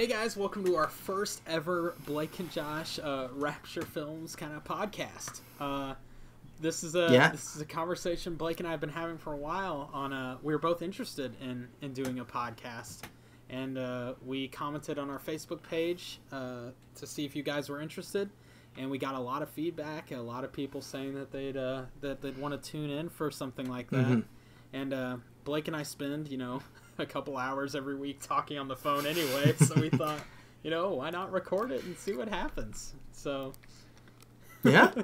Hey guys, welcome to our first ever Blake and Josh uh, Rapture Films kind of podcast. Uh, this is a Yeah. this is a conversation Blake and I have been having for a while. On uh, we were both interested in in doing a podcast, and uh, we commented on our Facebook page uh, to see if you guys were interested, and we got a lot of feedback. A lot of people saying that they'd uh, that they'd want to tune in for something like that. Mhm. And uh, Blake and I spend, you know, a couple hours every week talking on the phone anyway. so we thought, you know, why not record it and see what happens? So, Yeah.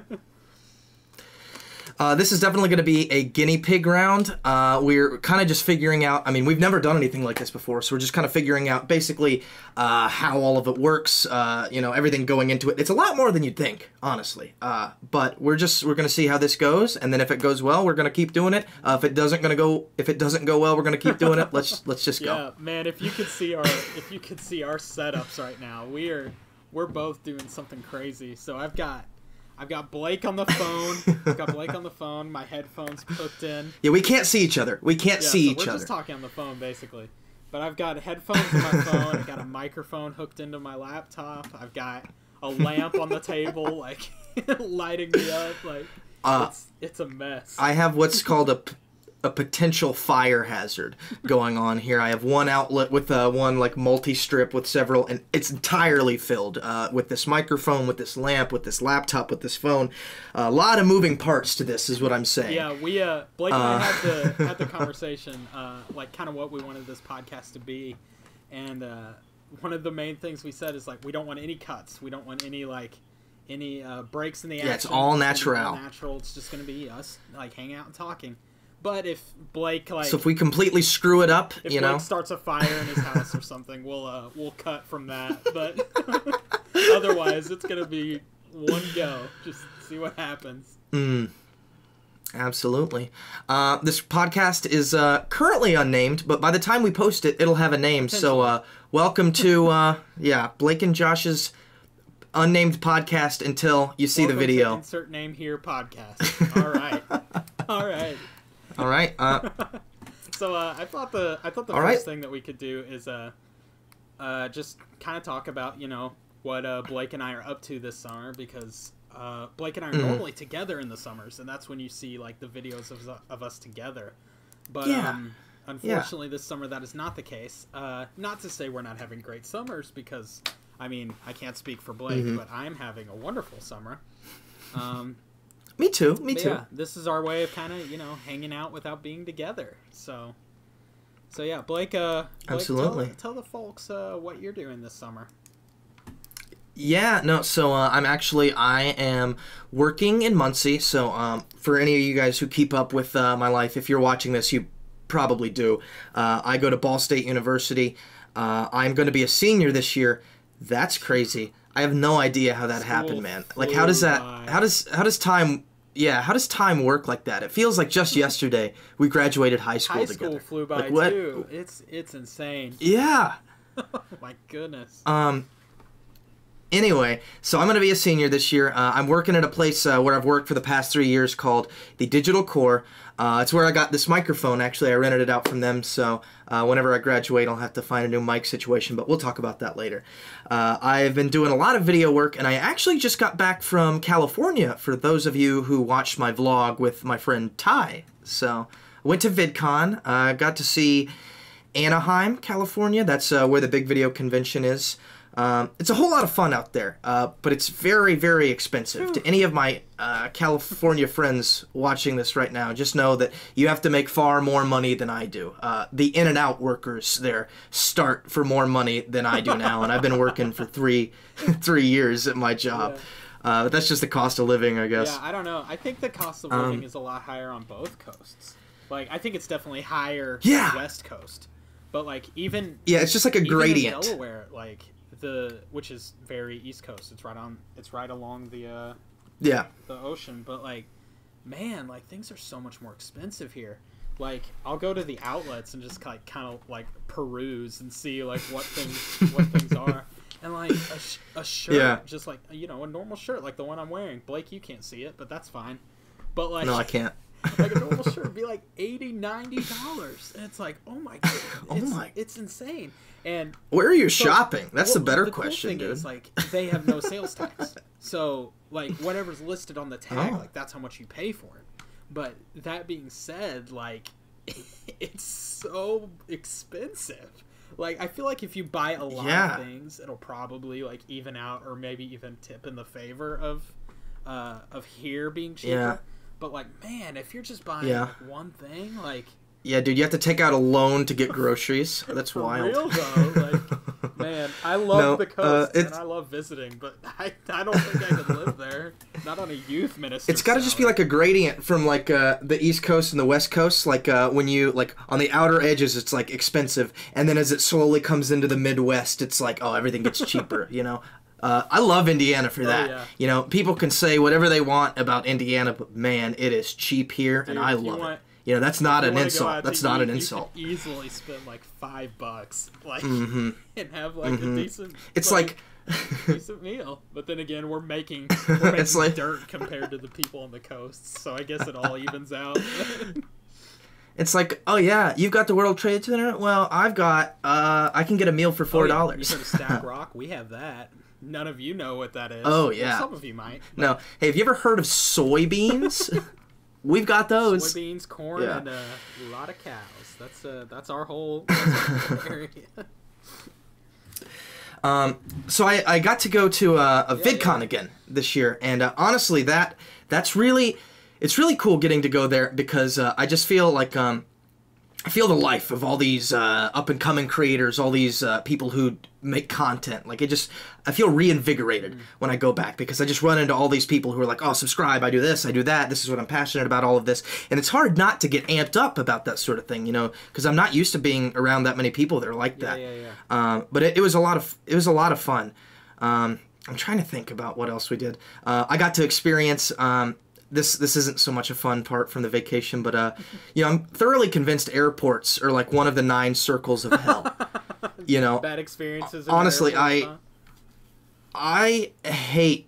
Uh, this is definitely going to be a guinea pig round. Uh, we're kind of just figuring out. I mean, we've never done anything like this before, so we're just kind of figuring out basically uh, how all of it works. Uh, you know, everything going into it. It's a lot more than you'd think, honestly. Uh, but we're just we're going to see how this goes, and then if it goes well, we're going to keep doing it. Uh, if it doesn't going to go, if it doesn't go well, we're going to keep doing it. Let's let's just go. yeah, man, if you could see our if you could see our setups right now, we are we're both doing something crazy. So I've got I've got Blake on the phone. I've got Blake on the phone. My headphones hooked in. Yeah, we can't see each other. We can't Yeah, see so each we're other. just talking on the phone basically. But I've got headphones on my phone. I've got a microphone hooked into my laptop. I've got a lamp on the table, like lighting me up. Like Uh, it's it's a mess. I have what's called a, a potential fire hazard going on here. I have one outlet with uh, one like multi-strip with several, and it's entirely filled uh, with this microphone, with this lamp, with this laptop, with this phone. a lot of moving parts to this, is what I'm saying. yeah, we uh Blake and I Uh, had the had the conversation, uh, like kind of what we wanted this podcast to be, and uh, one of the main things we said is like we don't want any cuts. We don't want any like any uh, breaks in the action. Yeah, it's all gonna be natural. natural. It's just gonna be us like hanging out and talking. But if Blake like So if we completely screw it up, if you Blake know, starts a fire in his house or something, we'll uh, we'll cut from that. But otherwise, it's gonna be one go. Just see what happens. Mm, absolutely. Uh, this podcast is uh, currently unnamed, but by the time we post it, it'll have a name. So, uh, welcome to uh, yeah, Blake and Josh's unnamed podcast until you see Welcome the video. insert name here podcast. All right, all right. All right. Uh, So uh, I thought the I thought the first right. thing that we could do is uh, uh, just kind of talk about you know what uh, Blake and I are up to this summer because uh, Blake and I are Mhm. normally together in the summers and that's when you see like the videos of, of us together. But Yeah. um, unfortunately, this summer that is not the case. Uh, not to say we're not having great summers because I mean I can't speak for Blake, Mhm. but I'm having a wonderful summer. Um, me too. Me but too. yeah, this is our way of kind of you know hanging out without being together. So, so yeah, Blake. Uh, Blake, Absolutely. Tell, tell the folks uh, what you're doing this summer. Yeah, no, so uh, I'm actually I am working in Muncie. So um, for any of you guys who keep up with uh, my life, if you're watching this, you probably do. Uh, I go to Ball State University. Uh, I'm going to be a senior this year. That's crazy. I have no idea how that happened, man. Like, how does that? by. How does how does time? Yeah, how does time work like that? It feels like just yesterday we graduated high school High together. school flew by Like, what- too. It's it's insane. Yeah. oh my goodness. Um. Anyway, so I'm going to be a senior this year. Uh, I'm working at a place uh, where I've worked for the past three years called the Digital Corps. Uh, it's where I got this microphone. Actually, I rented it out from them. So uh, whenever I graduate, I'll have to find a new mic situation. But we'll talk about that later. Uh, I've been doing a lot of video work, and I actually just got back from California. For those of you who watched my vlog with my friend Ty, so I went to VidCon. Uh, got to see Anaheim, California. That's uh, where the big video convention is. Um, it's a whole lot of fun out there, uh, but it's very, very expensive. To any of my uh, California friends watching this right now, just know that you have to make far more money than I do. Uh, the In-N-Out workers there start for more money than I do now, and I've been working for three, three years at my job. Uh, but that's just the cost of living, I guess. Yeah, I don't know. I think the cost of Um, living is a lot higher on both coasts. Like, I think it's definitely higher Yeah. West Coast. But like even Yeah, it's just like a gradient. Delaware, like the which is very East Coast. It's right on. It's right along the uh, Yeah. the ocean. But like, man, like things are so much more expensive here. Like I'll go to the outlets and just like kind of like peruse and see like what things what things are. And like a, sh- a shirt, Yeah. just like you know, a normal shirt like the one I'm wearing. Blake, you can't see it, but that's fine. But like, No, I can't. Like a normal shirt would be like 80 90 dollars and it's like oh my god Oh it's, my- it's insane and Where are you so- shopping? That's well, the better cool question, thing dude. Is, like they have no sales tax, so like whatever's listed on the tag, Oh. like that's how much you pay for it. But that being said, like it's so expensive. Like I feel like if you buy a lot Yeah. of things, it'll probably like even out or maybe even tip in the favor of uh, of here being cheaper. Yeah. But like, man, if you're just buying Yeah. like, one thing, like yeah, dude, you have to take out a loan to get groceries. That's for wild. real though, like man, I love No, the uh, coast and I love visiting, but I, I don't think I could live there. Not on a youth minister. It's got to just be like a gradient from like uh, the East Coast and the West Coast. Like uh, when you like on the outer edges, it's like expensive, and then as it slowly comes into the Midwest, it's like oh everything gets cheaper. you know, uh, I love Indiana for that. Oh, yeah. You know, people can say whatever they want about Indiana, but man, it is cheap here, and I love want- it. You know, that's not an insult. That's not eat, an insult. can easily spend like five bucks, like, mm-hmm. and have like a decent. It's like. decent meal. But then again, we're making we're making It's like- dirt compared to the people on the coast, so I guess it all evens out. It's like, oh yeah, you've got the World Trade Center. Well, I've got, uh, I can get a meal for four Oh, yeah, dollars. You heard of Stack Rock? We have that. None of you know what that is. Oh, Well, yeah. some of you might. no, hey, have you ever heard of soybeans? We've got those. Soybeans, corn, Yeah. and uh, a lot of cows. That's uh, that's our whole area. Um, so I, I got to go to a, a Yeah, VidCon yeah. again this year, and uh, honestly, that that's really it's really cool getting to go there because uh, I just feel like um, I feel the life of all these uh, up and coming creators, all these uh, people who make content. Like it just I feel reinvigorated Mm. when I go back because I just run into all these people who are like, oh, subscribe, I do this, I do that, this is what I'm passionate about, all of this, and it's hard not to get amped up about that sort of thing, you know, because I'm not used to being around that many people that are like Yeah, that. yeah, yeah. Um, but it, it was a lot of it was a lot of fun. Um, I'm trying to think about what else we did. Uh, I got to experience um, this. This isn't so much a fun part from the vacation, but uh, you know, I'm thoroughly convinced airports are like one of the nine circles of hell. you know, Bad experiences. Honestly, I- huh? I hate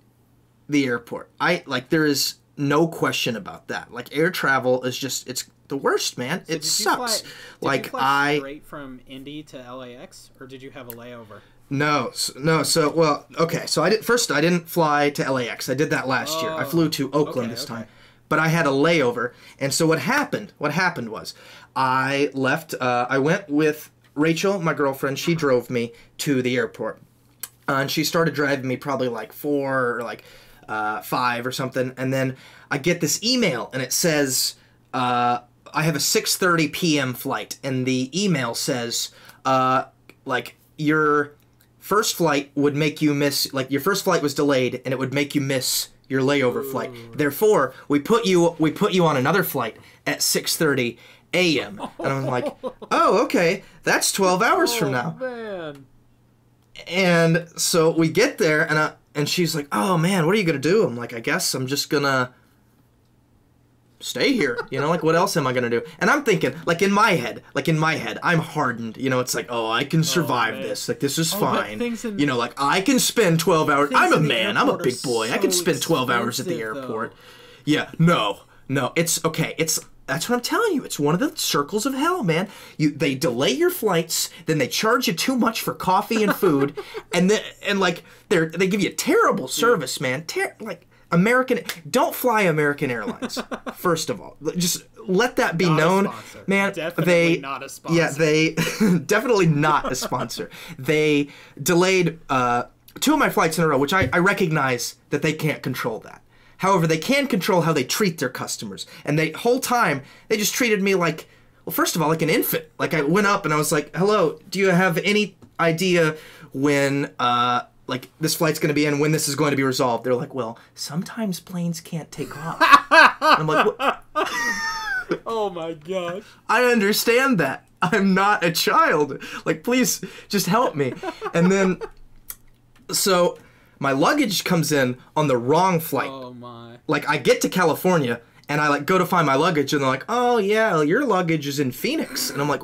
the airport. I like there is no question about that. Like air travel is just it's the worst, man. So it sucks. fly- did you like fly I straight from Indy to LAX, or did you have a layover? No, no. So, well, okay. So I did first. I didn't fly to LAX. I did that last year. I Oh, flew to Oakland okay, this okay. time, but I had a layover. And so what happened? What happened was, I left. Uh, I went with Rachel, my girlfriend. She drove me to the airport, uh, and she started driving me probably like four or like uh, five or something. And then I get this email, and it says. Uh, I have a 6:30 p.m. flight, and the email says, uh, like your first flight would make you miss, like your first flight was delayed, and it would make you miss your layover flight. Therefore, we put you we put you on another flight at 6:30 a.m. And I'm like, oh, okay, that's 12 hours from oh, now. Oh, man. And so we get there, and I, and she's like, "Oh man, what are you gonna do?" I'm like, "I guess I'm just gonna stay here." You know, like what else am I gonna do? And I'm thinking, like in my head, like in my head, I'm hardened. You know, it's like, "Oh, I can survive man. this. Like this is Oh, fine." in- you know, like I can spend 12 hours. I'm a man. I'm a big boy. I can spend 12 hours at the airport. though. Yeah, no, no. It's okay. It's that's what I'm telling you. It's one of the circles of hell, man. You they delay your flights, then they charge you too much for coffee and food, and then and like they they give you terrible service, man. Ter- like American, don't fly American Airlines. first of all, just let that be Not known, man. Definitely they not a sponsor. Yeah, they definitely not a sponsor. they delayed uh, two of my flights in a row, which I, I recognize that they can't control that. However, they can control how they treat their customers, and the whole time they just treated me like, well, first of all, like an infant. Like I went up and I was like, "Hello, do you have any idea when uh, like this flight's going to be in, when this is going to be resolved?" They're like, "Well, sometimes planes can't take off." I'm like, "What?" Oh my gosh. I understand that. I'm not a child. Like, please just help me. And then, so my luggage comes in on the wrong flight. Oh my. Like, I get to California and I like go to find my luggage and they're like, "Oh yeah, your luggage is in Phoenix." And I'm like,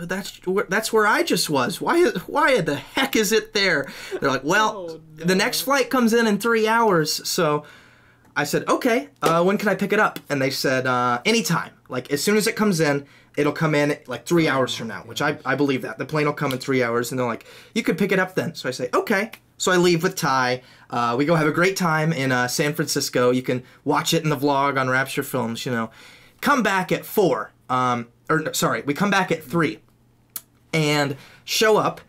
"That's where, that's where I just was. Why why the heck is it there?" They're like, "Well, Oh, no. the next flight comes in in 3 hours." So I said, "Okay, uh, when can I pick it up?" And they said, uh, "Anytime. Like as soon as it comes in, it'll come in like three hours from now, which I, I believe that. The plane will come in three hours and they're like, you could pick it up then. So I say, okay. So I leave with Ty. Uh, we go have a great time in uh, San Francisco. You can watch it in the vlog on Rapture Films, you know. Come back at four. Um, or no, sorry, we come back at three and show up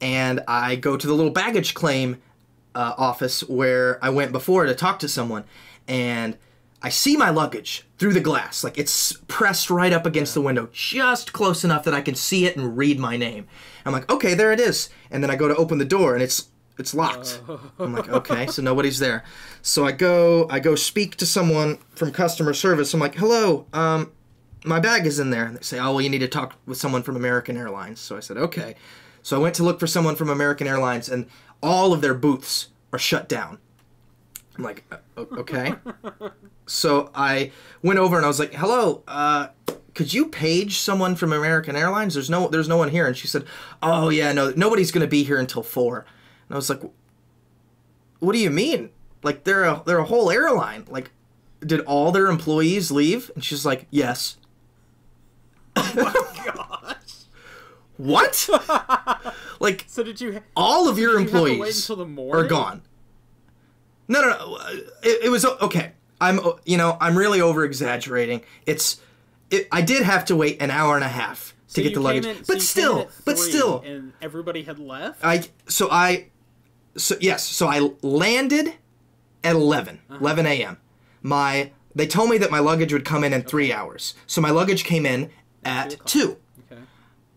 and I go to the little baggage claim uh, office where I went before to talk to someone, and I see my luggage through the glass, like it's pressed right up against the window, just close enough that I can see it and read my name. I'm like, okay, there it is, and then I go to open the door, and it's it's locked. I'm like, okay, so nobody's there. So I go I go speak to someone from customer service. I'm like, hello, um, my bag is in there. And they say, oh well, you need to talk with someone from American Airlines. So I said, okay. So I went to look for someone from American Airlines, and all of their booths are shut down. I'm like, "Uh, okay. so I went over and I was like, hello, uh, could you page someone from American Airlines? There's no, there's no one here. And she said, oh yeah, no, nobody's gonna be here until four. I was like, what do you mean? Like they're a, they're a whole airline. Like, did all their employees leave? And she's like, yes. Oh my gosh. What? like So did you? all of your did you have to wait employees the are gone. No, no, no. uh, It, it was okay. I'm, uh, you know, I'm really over exaggerating. It's, it, I did have to wait an hour and a half to So get the luggage, in- so but you came in still, but still, and everybody had left. I so I, so yes, so I landed at 11, Uh-huh. 11 a.m. My they told me that my luggage would come in in three hours, so my luggage came in at two. okay.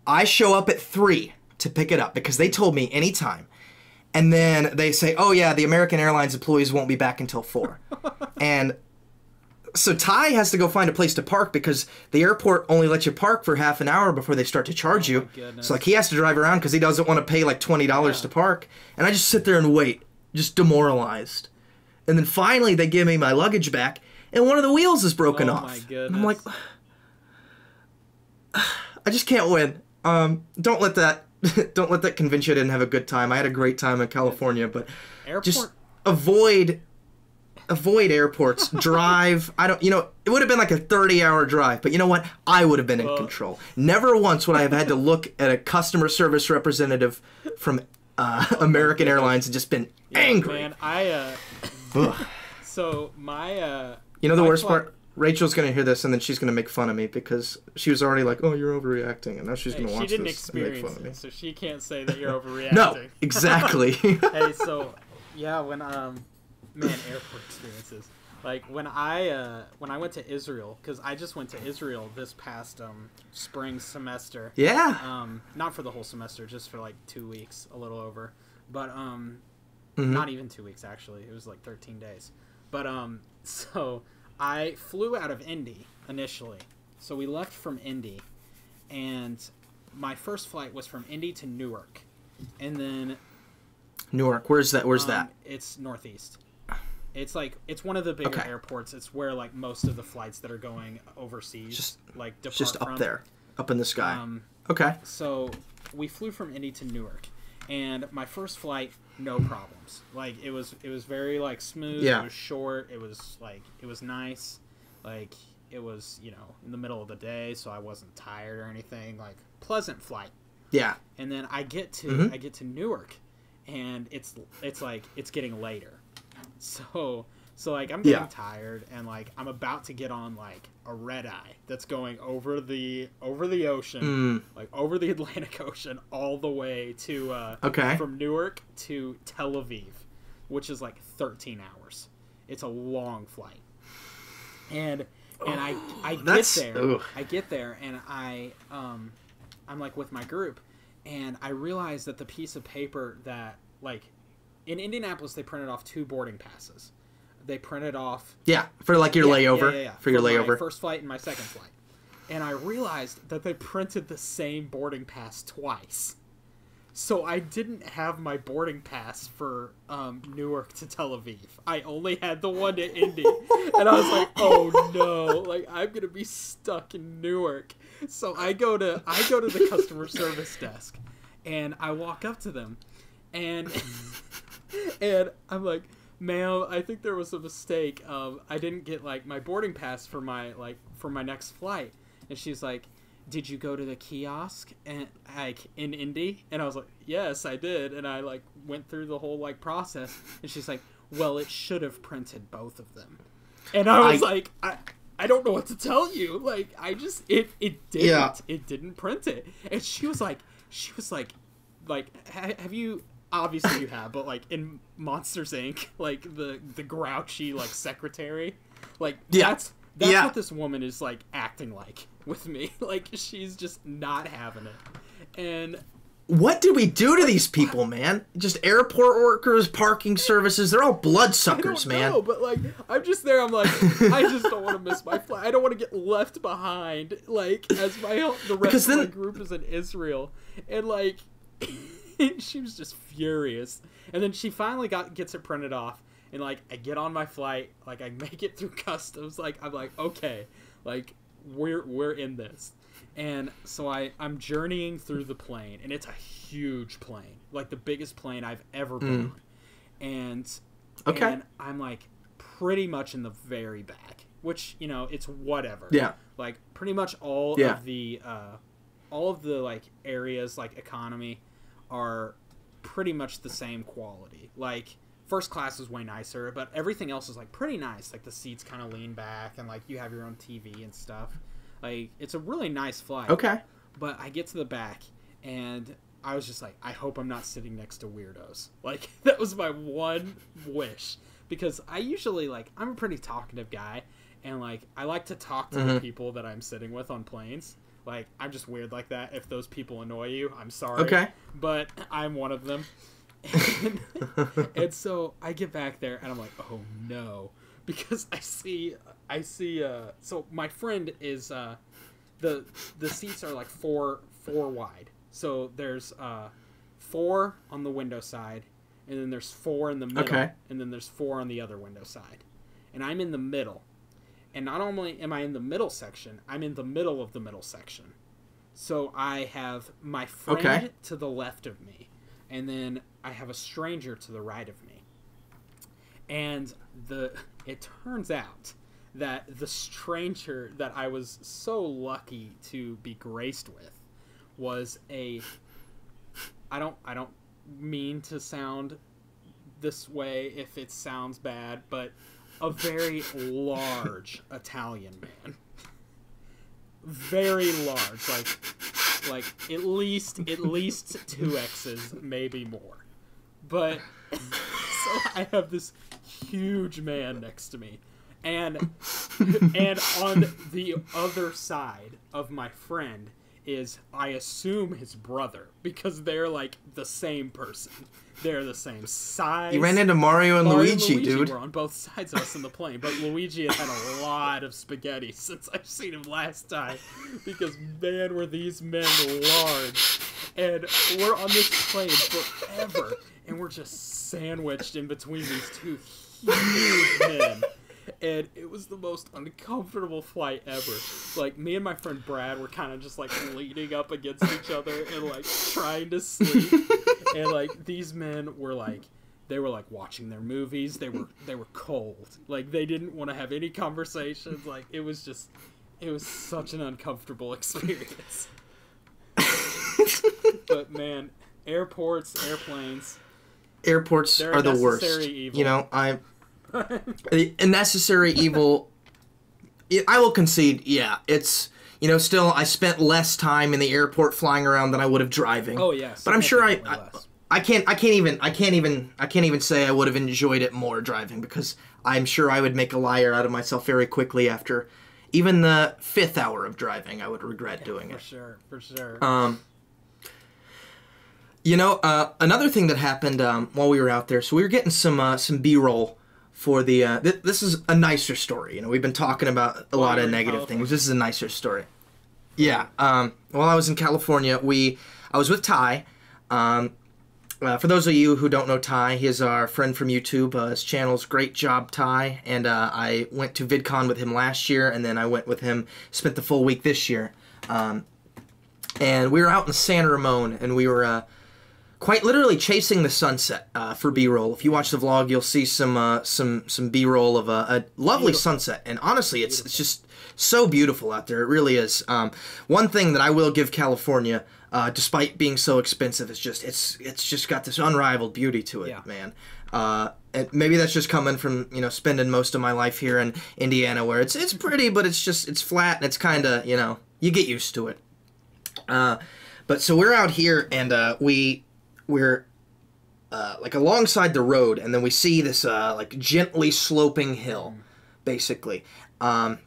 I show up at three to pick it up because they told me anytime. And then they say, oh, yeah, the American Airlines employees won't be back until four. and so Ty has to go find a place to park because the airport only lets you park for half an hour before they start to charge you. Oh goodness. So, like, he has to drive around because he doesn't want to pay like $20 Yeah. to park. And I just sit there and wait, just demoralized. And then finally, they give me my luggage back, and one of the wheels is broken Oh off. I'm like. I just can't win. Um, don't let that don't let that convince you I didn't have a good time. I had a great time in California, but Airport. just avoid avoid airports. drive. I don't. You know, it would have been like a thirty-hour drive, but you know what? I would have been in Well- control. Never once would I have had to look at a customer service representative from uh, American Airlines and just been angry. Man, I uh. So my uh. You know the worst part? Rachel's gonna hear this and then she's gonna make fun of me because she was already like, "Oh, you're overreacting," and now she's gonna watch she didn't this and make fun of me. it, so she can't say that you're overreacting. No, exactly. hey, so yeah, when um, man, airport experiences. Like when I uh, when I went to Israel, because I just went to Israel this past um spring semester. yeah. Um, not for the whole semester, just for like two weeks, a little over. But um, Mhm. not even two weeks actually. It was like 13 days. But um, so I flew out of Indy initially. So we left from Indy, and my first flight was from Indy to Newark, and then Newark. Where's that? Where's um, that? It's northeast. It's like it's one of the bigger Okay. airports. It's where like most of the flights that are going overseas Just- like depart Just up from. there, up in the sky. Um, okay. so we flew from Indy to Newark, and my first flight, no problems. Like it was, it was very like smooth. Yeah. It was short. It was like it was nice. Like it was, you know, in the middle of the day, so I wasn't tired or anything. Like pleasant flight. Yeah. And then I get to Mhm. I get to Newark, and it's it's like it's getting later. So so like I'm getting Yeah. tired and like I'm about to get on like a red eye that's going over the over the ocean Mm, like over the Atlantic Ocean all the way to uh, Okay. from Newark to Tel Aviv, which is like 13 hours. It's a long flight, and and I I get That's- there ugh. I get there and I um I'm like with my group, and I realize that the piece of paper that like in Indianapolis they printed off two boarding passes. They printed off yeah. For like your yeah, layover. yeah, yeah. For your my layover. first flight and my second flight. And I realized that they printed the same boarding pass twice. So I didn't have my boarding pass for um, Newark to Tel Aviv. I only had the one to Indy, and I was like, "Oh no! Like I'm gonna be stuck in Newark." So I go to I go to the customer service desk, and I walk up to them, and and I'm like, "Ma'am, I think there was a mistake. Um, I didn't get like my boarding pass for my like for my next flight." and she's like, "Did you go to the kiosk and like in Indy?" And I was like, "Yes, I did." And I like went through the whole like process, and she's like, "Well, it should have printed both of them." And I was I- like, "I." I don't know what to tell you. Like, I just it it didn't Yeah. it didn't print it, and she was like, she was like, like, have you? Obviously, you have, but like in Monsters Inc., like the the grouchy like secretary, like Yeah. that's that's Yeah. what this woman is like acting like with me. Like she's just not having it, and What did we do to these people, man? Just airport workers, parking services, they're all bloodsuckers, man. know, but like I'm just there. I'm like, I just don't want to miss my flight. I don't want to get left behind. Like as my the rest Because of my group is in Israel, and like she was just furious. And then she finally got gets it printed off, and like I get on my flight, like I make it through customs. Like I'm like, okay, like we're we're in this. And so I I'm journeying through the plane, and it's a huge plane, like the biggest plane I've ever been on. And. Okay. and I'm like pretty much in the very back, which you know it's whatever. Yeah. Like pretty much all Yeah. of the uh, all of the like areas like economy are pretty much the same quality. Like first class is way nicer, but everything else is like pretty nice. Like the seats kind of lean back, and like you have your own TV and stuff. Like it's a really nice flight. Okay. But I get to the back and I was just like, I hope I'm not sitting next to weirdos. Like that was my one wish because I usually like I'm a pretty talkative guy and like I like to talk to the Mhm. people that I'm sitting with on planes. Like I'm just weird like that. If those people annoy you, I'm sorry. Okay. But I'm one of them. And, and so I get back there and I'm like, oh no, because I see, I see. Uh, so my friend is uh, the the seats are like four four wide. So there's uh, four on the window side, and then there's four in the middle, Okay. and then there's four on the other window side, and I'm in the middle. And not only am I in the middle section, I'm in the middle of the middle section. So I have my friend Okay. to the left of me, and then I have a stranger to the right of me. And the it turns out that the stranger that I was so lucky to be graced with was a I don't I don't mean to sound this way if it sounds bad, but a very large Italian man. Very large, like like at least at least two X's, maybe more. But so I have this huge man next to me. And and on the other side of my friend is I assume his brother because they're like the same person. They're the same size. You ran into Mario and Mario Luigi, dude. We were on both sides of us in the plane, but Luigi has had a lot of spaghetti since I've seen him last time. Because man, were these men large, and we're on this plane forever, and we're just sandwiched in between these two huge men. And it was the most uncomfortable flight ever. Like me and my friend Brad were kind of just like leaning up against each other and like trying to sleep. And like these men were like they were like watching their movies they were they were cold like they didn't want to have any conversations like it was just it was such an uncomfortable experience but man airports airplanes Airports They're the worst. evil. You know, I a necessary evil. I will concede. Yeah, it's you know still I spent less time in the airport flying around than I would have driving. oh yes but I'm sure I, I. I can't I can't even I can't even I can't even say I would have enjoyed it more driving because I'm sure I would make a liar out of myself very quickly after even the fifth hour of driving. I would regret doing for it. For sure for sure Um, you know, uh, another thing that happened um, while we were out there, so we were getting some uh, some B roll for the. Uh, th- this is a nicer story. You know, we've been talking about a lot of negative California. things. This is a nicer story. Yeah. Um, while I was in California, we I was with Ty. Um, uh, for those of you who don't know Ty, he is our friend from YouTube. Uh, his channel's Great Job Ty, and uh, I went to VidCon with him last year, and then I went with him, spent the full week this year. Um, and we were out in San Ramon, and we were uh, quite literally chasing the sunset uh, for B-roll. If you watch the vlog, you'll see some uh, some some B-roll of a, a lovely Beautiful. sunset. And honestly, it's it's just so beautiful out there. It really is. Um, one thing that I will give California, uh, despite being so expensive, is just it's it's just got this unrivaled beauty to it, Yeah. man. Uh, and maybe that's just coming from you know spending most of my life here in Indiana, where it's it's pretty, but it's just it's flat and it's kind of you know you get used to it. Uh, but so we're out here and uh, we we're uh, like alongside the road, and then we see this uh, like gently sloping hill, basically. Um,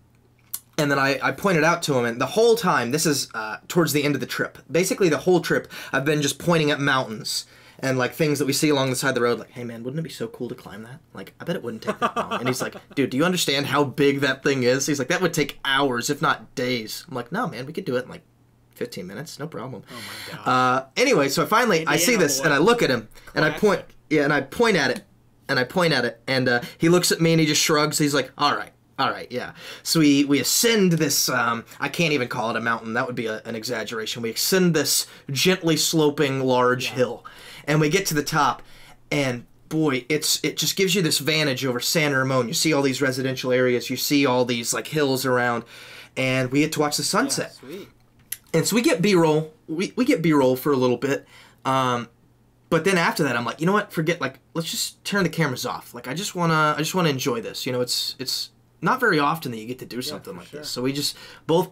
and then I, I pointed out to him, and the whole time, this is uh, towards the end of the trip. Basically, the whole trip, I've been just pointing at mountains and like things that we see along the side of the road. Like, hey man, wouldn't it be so cool to climb that? Like, I bet it wouldn't take that long. And he's like, dude, do you understand how big that thing is? He's like, that would take hours, if not days. I'm like, no man, we could do it in like 15 minutes, no problem. Oh my god. Uh, anyway, so finally I see this boy. and I look at him and I point, yeah, and I point at it and I point at it and uh, he looks at me and he just shrugs. He's like, all right. All right, yeah. So we, we ascend this. Um, I can't even call it a mountain. That would be a, an exaggeration. We ascend this gently sloping large hill, and we get to the top, and boy, it's it just gives you this vantage over San Ramon. You see all these residential areas. You see all these like hills around, and we get to watch the yeah, sunset sweet. And so we get b-roll. We, we get b-roll for a little bit um, but then after that i'm like you know what? Forget like let's just turn the cameras off. Like i just want to i just want to enjoy this. You know it's it's not very often that you get to do something for like sure. this so we just both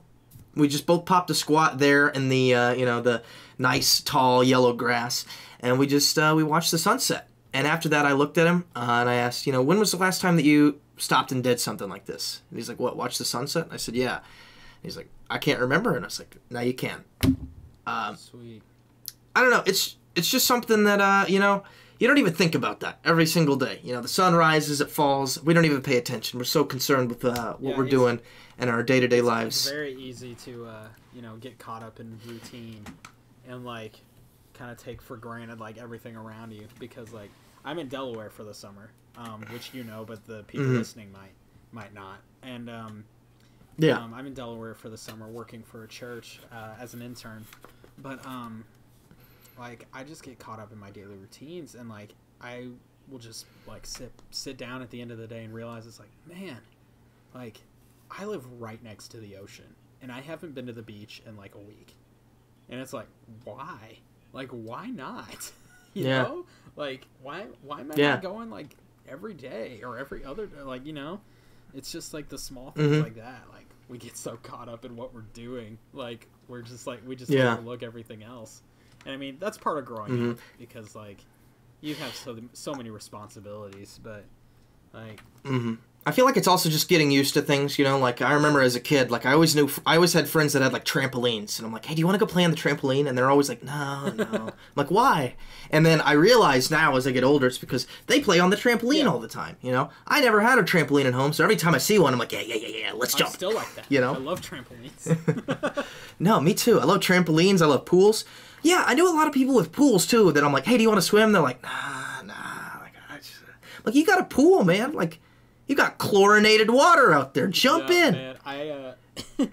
we just both popped a squat there in the uh, you know the nice tall yellow grass and we just uh, we watched the sunset. And after that i looked at him uh, and i asked you know when was the last time that you stopped and did something like this? And he's like what watch the sunset? And i said yeah. He's like, I can't remember, and I was like, now you can. Um, Sweet. I don't know. It's it's just something that uh, you know, you don't even think about that every single day. You know, the sun rises, it falls. We don't even pay attention. We're so concerned with uh, what Yeah, we're doing in our day to day lives. It's very easy to uh, you know get caught up in routine and like kind of take for granted like everything around you because like I'm in Delaware for the summer, um, which you know, but the people Mhm. listening might might not. And um, Yeah. um, I'm in Delaware for the summer working for a church uh, as an intern, but um, like I just get caught up in my daily routines and like I will just like sit sit down at the end of the day and realize it's like man, like I live right next to the ocean and I haven't been to the beach in like a week, and it's like why, like why not, you Yeah. know, like why why am I Yeah. not going like every day or every other day? like you know, it's just like the small things Mhm. like that like we get so caught up in what we're doing like we're just like we just Yeah. overlook everything else and i mean that's part of growing Mhm. up because like you have so so many responsibilities but like hmm I feel like it's also just getting used to things, you know. Like I remember as a kid, like I always knew, I always had friends that had like trampolines, and I'm like, "Hey, do you want to go play on the trampoline?" And they're always like, "No, no." I'm like, "Why?" And then I realize now as I get older, it's because they play on the trampoline Yeah. all the time. You know, I never had a trampoline at home, so every time I see one, I'm like, "Yeah, yeah, yeah, yeah, let's i'm jump." still like that You know? i love trampolines No, me too. I love trampolines. I love pools. Yeah, I know a lot of people with pools too. That I'm like, "Hey, do you want to swim?" They're like, "Nah, nah." Like, I just, uh, like you got a pool, man. Like, you got chlorinated water out there. Jump Yeah, in. man, i uh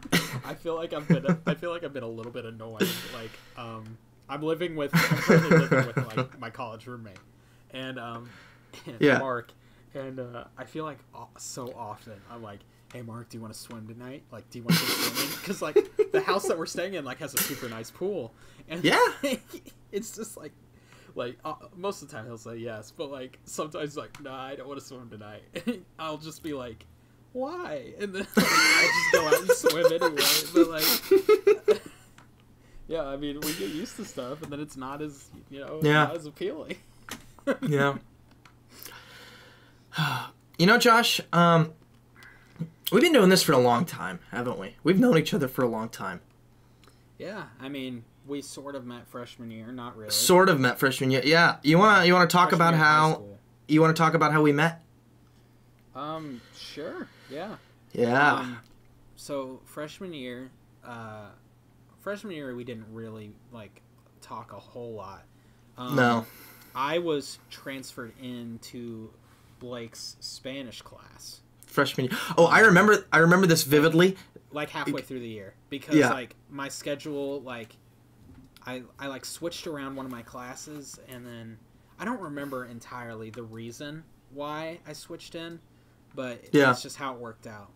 i feel like i've been i feel like i've been a little bit annoying like um i'm living with i'm currently living with like my college roommate and um and Yeah. mark and uh i feel like so often i'm like hey mark do you want to swim tonight like do you want to go swimming because like the house that we're staying in like has a super nice pool and Yeah. it's just like like uh, most of the time he'll say yes but like sometimes like nah i don't want to swim tonight i'll just be like why and then like, i'll just go out and swim anyway but like yeah i mean we get used to stuff and then it's not as you know Yeah. not as appealing Yeah. you know, Josh, um, we've been doing this for a long time, haven't we? We've known each other for a long time. yeah i mean we sort of met freshman year not really Sort of met freshman year. Yeah. You wanna you wanna talk Freshman about year of high how you wanna talk about how we met? um sure yeah Yeah. Um, so freshman year, uh, freshman year we didn't really like talk a whole lot. Um, no. I was transferred into Blake's Spanish class Freshman year. Oh, I remember I remember this vividly. like halfway through the year because Yeah. like my schedule like I I like switched around one of my classes, and then I don't remember entirely the reason why I switched in, but Yeah. that's just how it worked out.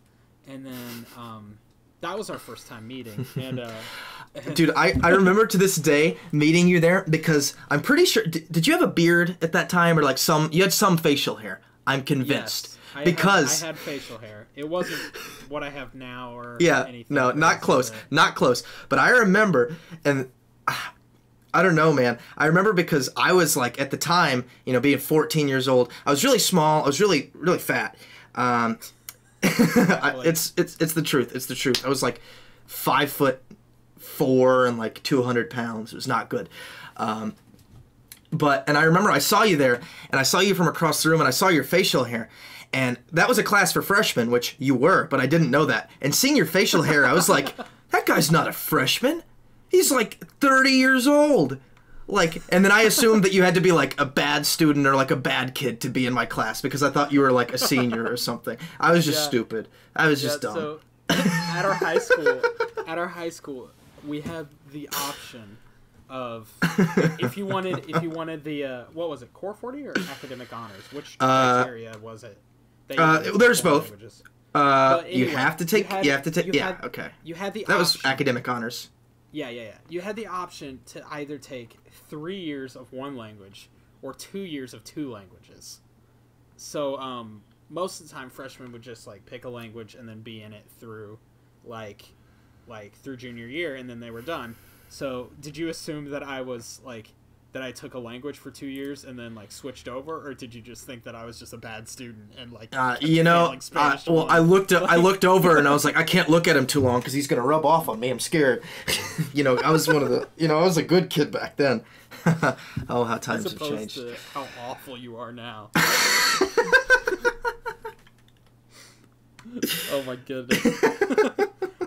And then um, that was our first time meeting, and uh, Dude, I, I remember to this day meeting you there because I'm pretty sure. Did, did you have a beard at that time or like some? You had some facial hair. I'm convinced. yes, I because had, I had facial hair. It wasn't what I have now or yeah, anything. no, not close, not close. But I remember, and I don't know, man. I remember because I was like at the time, you know, being 14 years old, I was really small. I was really, really fat. Um, it's it's it's the truth. It's the truth. I was like five foot four and like 200 pounds. It was not good. Um, but and I remember I saw you there, and I saw you from across the room, and I saw your facial hair, and that was a class for freshmen, which you were, but I didn't know that. And seeing your facial hair, I was like, that guy's not a freshman. He's like 30 years old. Like, and then I assumed that you had to be like a bad student or like a bad kid to be in my class because I thought you were like a senior or something. I was just Yeah. stupid. I was Yeah, just dumb. so at our high school, at our high school, we had the option of if you wanted if you wanted the uh, what was it core 40 or academic honors which Uh, was it that you uh, there's both. uh, but you have to take. You, had- have to take. Yeah. had- okay. you had the That was academic honors. Yeah yeah yeah. You had the option to either take three years of one language or two years of two languages. So um most of the time freshmen would just like pick a language and then be in it through like like through junior year and then they were done. So did you assume that i was like that i took a language for two years and then like switched over or did you just think that i was just a bad student and like Uh, you know, uh, well. I looked I looked over and I was like, I can't look at him too long because he's gonna rub off on me. I'm scared. you know, I was one of the, you know, I was a good kid back then. oh, how as times have changed. to how awful you are now oh my goodness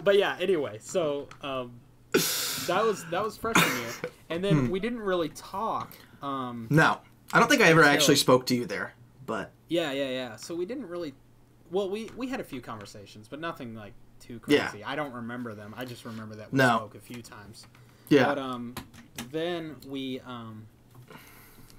but yeah anyway so um that was that was freshman year and then we didn't really talk um No, I don't think I ever actually spoke to you there, but yeah yeah yeah so we didn't really well we we had a few conversations but nothing like too Yeah. crazy i don't remember them i just remember that we No. spoke a few times yeah, But um, then we um,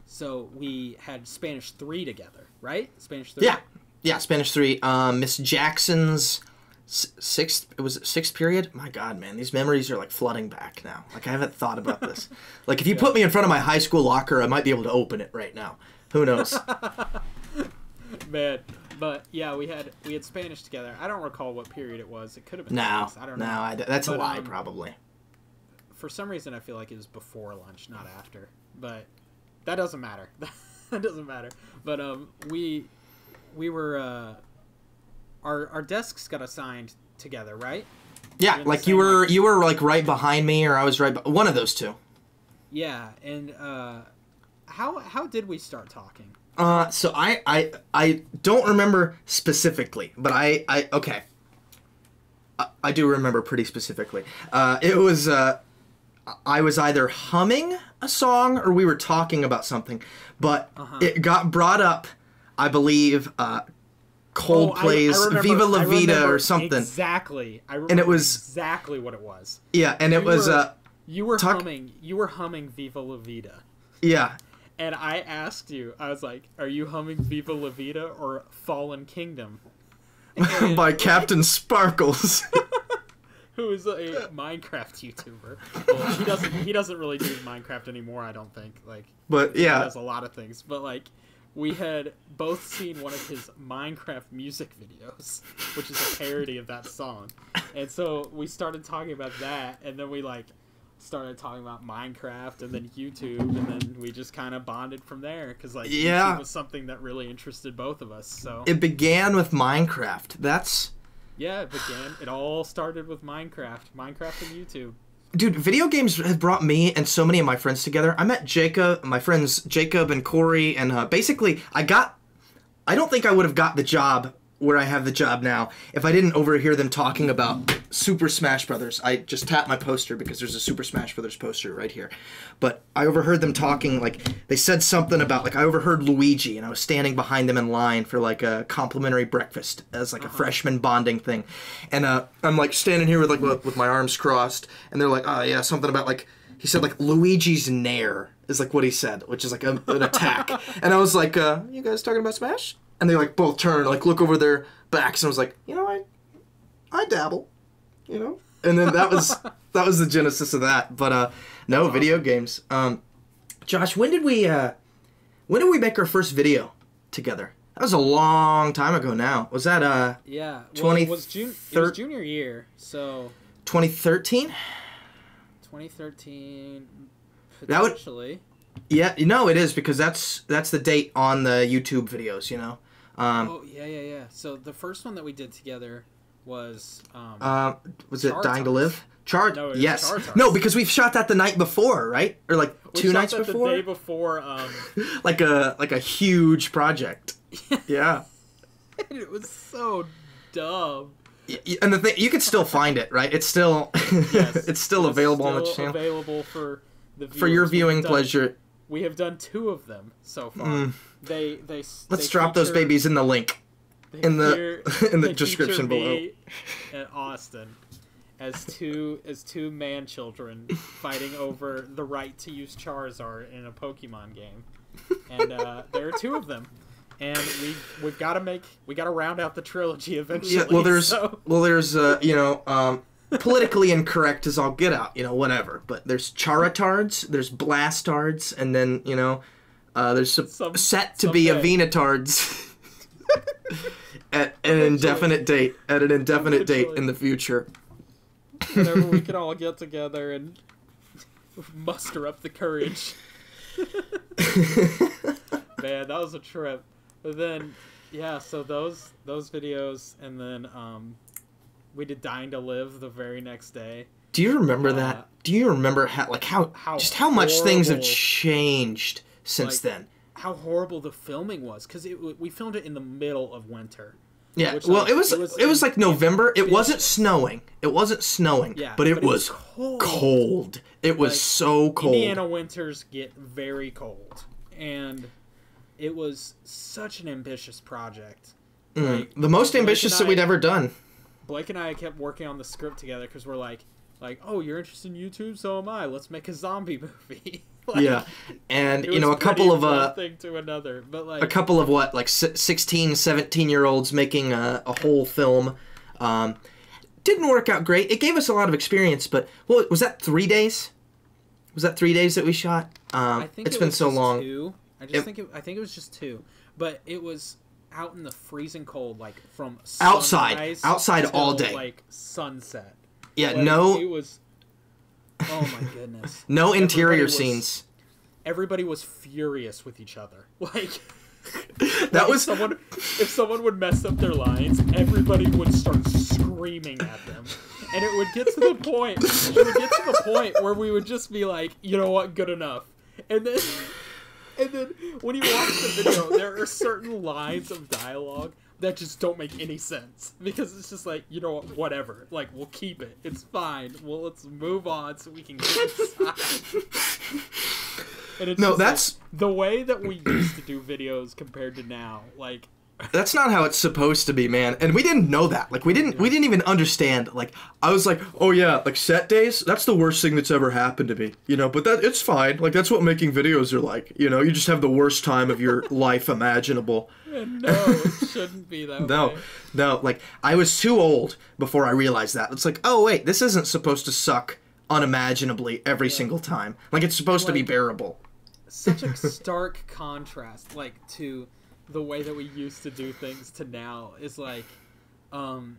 so we had Spanish three together, right? Spanish three. yeah, yeah. Spanish three. Um, Miss Jackson's sixth. It was sixth period. My God, man, these memories are like flooding back now. Like I haven't thought about this. like if you put me in front of my high school locker, I might be able to open it right now. Who knows? man. But yeah, we had we had Spanish together. I don't recall what period it was. It could have been. no, I don't no, know. I that's a lie, um, probably. For some reason, I feel like it was before lunch, not after. But that doesn't matter. that doesn't matter. But um, we we were uh, our our desks got assigned together, right? Yeah, like you were line. you were like right behind me, or I was right. One of those two. Yeah, and uh, how how did we start talking? Uh, so I, I I don't remember specifically, but I I okay. I, I do remember pretty specifically. Uh, it was uh, I was either humming a song or we were talking about something, but Uh-huh. it got brought up. I believe uh, Coldplay's Oh, I- I "Viva La Vida" or something. Exactly. I remember And it was- exactly what it was. Yeah, and it You was were- uh, You were Talk- humming. You were humming "Viva La Vida," yeah. and I asked you. I was like, "Are you humming Viva La Vida or Fallen Kingdom?" And- by CaptainSparklez. who is a Minecraft YouTuber. Well, he doesn't. He doesn't really do Minecraft anymore. I don't think. Like, but yeah. he does a lot of things. But like, we had both seen one of his Minecraft music videos, which is a parody of that song, and so we started talking about that, and then we like started talking about Minecraft and then YouTube, and then we just kind of bonded from there because like Yeah. YouTube was something that really interested both of us. So it began with Minecraft. That's yeah, it began. It all started with Minecraft, Minecraft and YouTube. Dude video games have brought me and so many of my friends together. I met jacob my friends jacob and corey and uh, basically i got i don't think i would have got the job where i have the job now if i didn't overhear them talking about super smash brothers i just tapped my poster because there's a super smash brothers poster right here but i overheard them talking like they said something about like i overheard luigi and i was standing behind them in line for like a complimentary breakfast as like a freshman bonding thing and uh, i'm like standing here with like with with my arms crossed and they're like oh yeah something about like he said like Luigi's Nair is like what he said, which is like a, an attack. and I was like, uh, "You guys talking about Smash?" And they like both turn, like look over their backs, and I was like, "You know, I, I dabble, you know." And then that was that was the genesis of that. But uh, no video games. Um, Josh, when did we uh, when did we make our first video together? That was a long time ago now. Was that uh Yeah. Well, 20 it was June. Thir- was junior year, so 2013? 2013 That would- Yeah, no, it is because that's that's the date on the YouTube videos, you know. Um, oh yeah, yeah, yeah. So the first one that we did together was um, uh, was it Dying to Live? Char No, yes. Char Tars. No, because we've shot that the night before, right? Or like we two shot nights that before. The day before. Um, like a like a huge project. Yeah. and it was so dumb. And the thing you can still find it, right? It's still Yes, it's still available on the still channel Available for the for your viewing pleasure. We have done two of them so far. Mm. They they Let's they drop those babies in the link. in the- in the description below. And Austin as two as two man children fighting over the right to use Charizard in a Pokemon game, and uh, there are two of them, and we we've got to make we got to round out the trilogy eventually. Yeah, well, there's so- well, there's uh, you know, um, politically incorrect as I'll get out, you know, whatever. But there's Charitards, there's Blastards, and then you know, uh, there's a, Some- set to be someday. Avenatards at an indefinite date. At an indefinite date in the future. whenever we can all get together and muster up the courage. Man, that was a trip. But then, yeah, so those those videos, and then um, we did "Dying to Live" the very next day. Do you remember Uh, that? Do you remember how like how, how just how much things have changed since Like, then? How horrible the filming was, because we filmed it in the middle of winter. Yeah, well, like, it was it it was was, like November. It wasn't snowing. It wasn't snowing. Yeah, but it was cold. cold. It was Like, so cold. Indiana winters get very cold, and it was such an ambitious project. Mm, the most ambitious that we'd ever done. Blake and I kept working on the script together because we're like, like, oh, you're interested in YouTube, so am I. Let's make a zombie movie. Like, yeah, and you know a couple of one uh, thing to another, but like, a couple of what like si- 16, 17 year olds making a, a whole film. Um, didn't work out great. It gave us a lot of experience, but what was that? Three days? Was that three days that we shot? Um, I think it's it been so long. Two. I just It- think it, I think it was just two, but it was out in the freezing cold, like from Outside. Outside all day. like sunset. Yeah, Like, no, it was. Oh my goodness. no interior was- scenes. Everybody was furious with each other. Like That if was someone if someone would mess up their lines, everybody would start screaming at them. And it would get to the point it would get to the point where we would just be like, you know what, good enough. And then and then when you watch the video, there are certain lines of dialogue that just don't make any sense. Because it's just like, you know what, whatever. Like we'll keep it. It's fine. Well let's move on so we can get inside. And it's No, just, like, that's- the way that we used to do videos compared to now. Like, that's not how it's supposed to be, man. And we didn't know that. Like we didn't we didn't even understand. Like I was like, "Oh yeah, like set days, that's the worst thing that's ever happened to me." You know, but that it's fine. Like that's what making videos are like. You know, you just have the worst time of your life imaginable. no, it shouldn't be that No, way. no, like I was too old before I realized that. It's like, "Oh wait, this isn't supposed to suck unimaginably every single time. Like it's supposed to be bearable." Such a stark contrast, like to the way that we used to do things to now is like, um,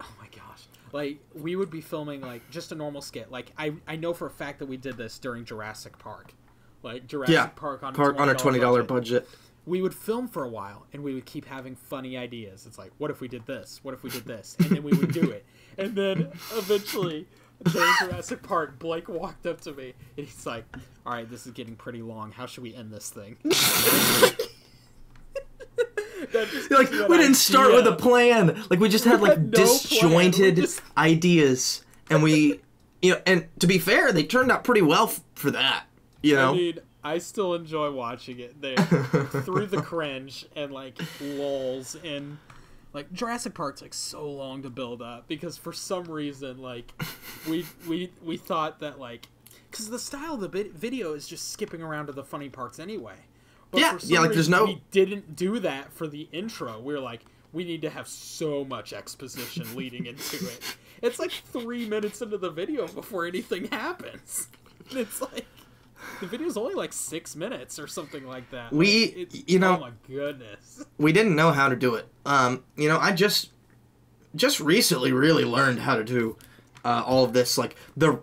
oh my gosh, like we would be filming like just a normal skit. Like I, I know for a fact that we did this during Jurassic Park, like Jurassic Yeah, Park on Park on a twenty dollar budget. we would film for a while and we would keep having funny ideas. It's like, what if we did this? What if we did this? And then we would do it. And then eventually, during Jurassic Park, Blake walked up to me and he's like, all right, this is getting pretty long. How should we end this thing? Like gives you an we didn't start with a plan. Like we just had like had no disjointed just- ideas, and we, you know, and to be fair, they turned out pretty well f- for that. You know, I mean, I still enjoy watching it there through the cringe and like lulls and like Jurassic Park's like so long to build up because for some reason like we we we thought that like because the style of the video is just skipping around to the funny parts anyway. But Yeah, yeah, like, there's no- We didn't do that for the intro. We are like, we need to have so much exposition leading into it. It's like three minutes into the video before anything happens. It's like the video's only like six minutes or something like that. We- Like, it's- you know- oh my goodness. we didn't know how to do it. Um, you know, I just just recently really learned how to do uh, all of this. Like the,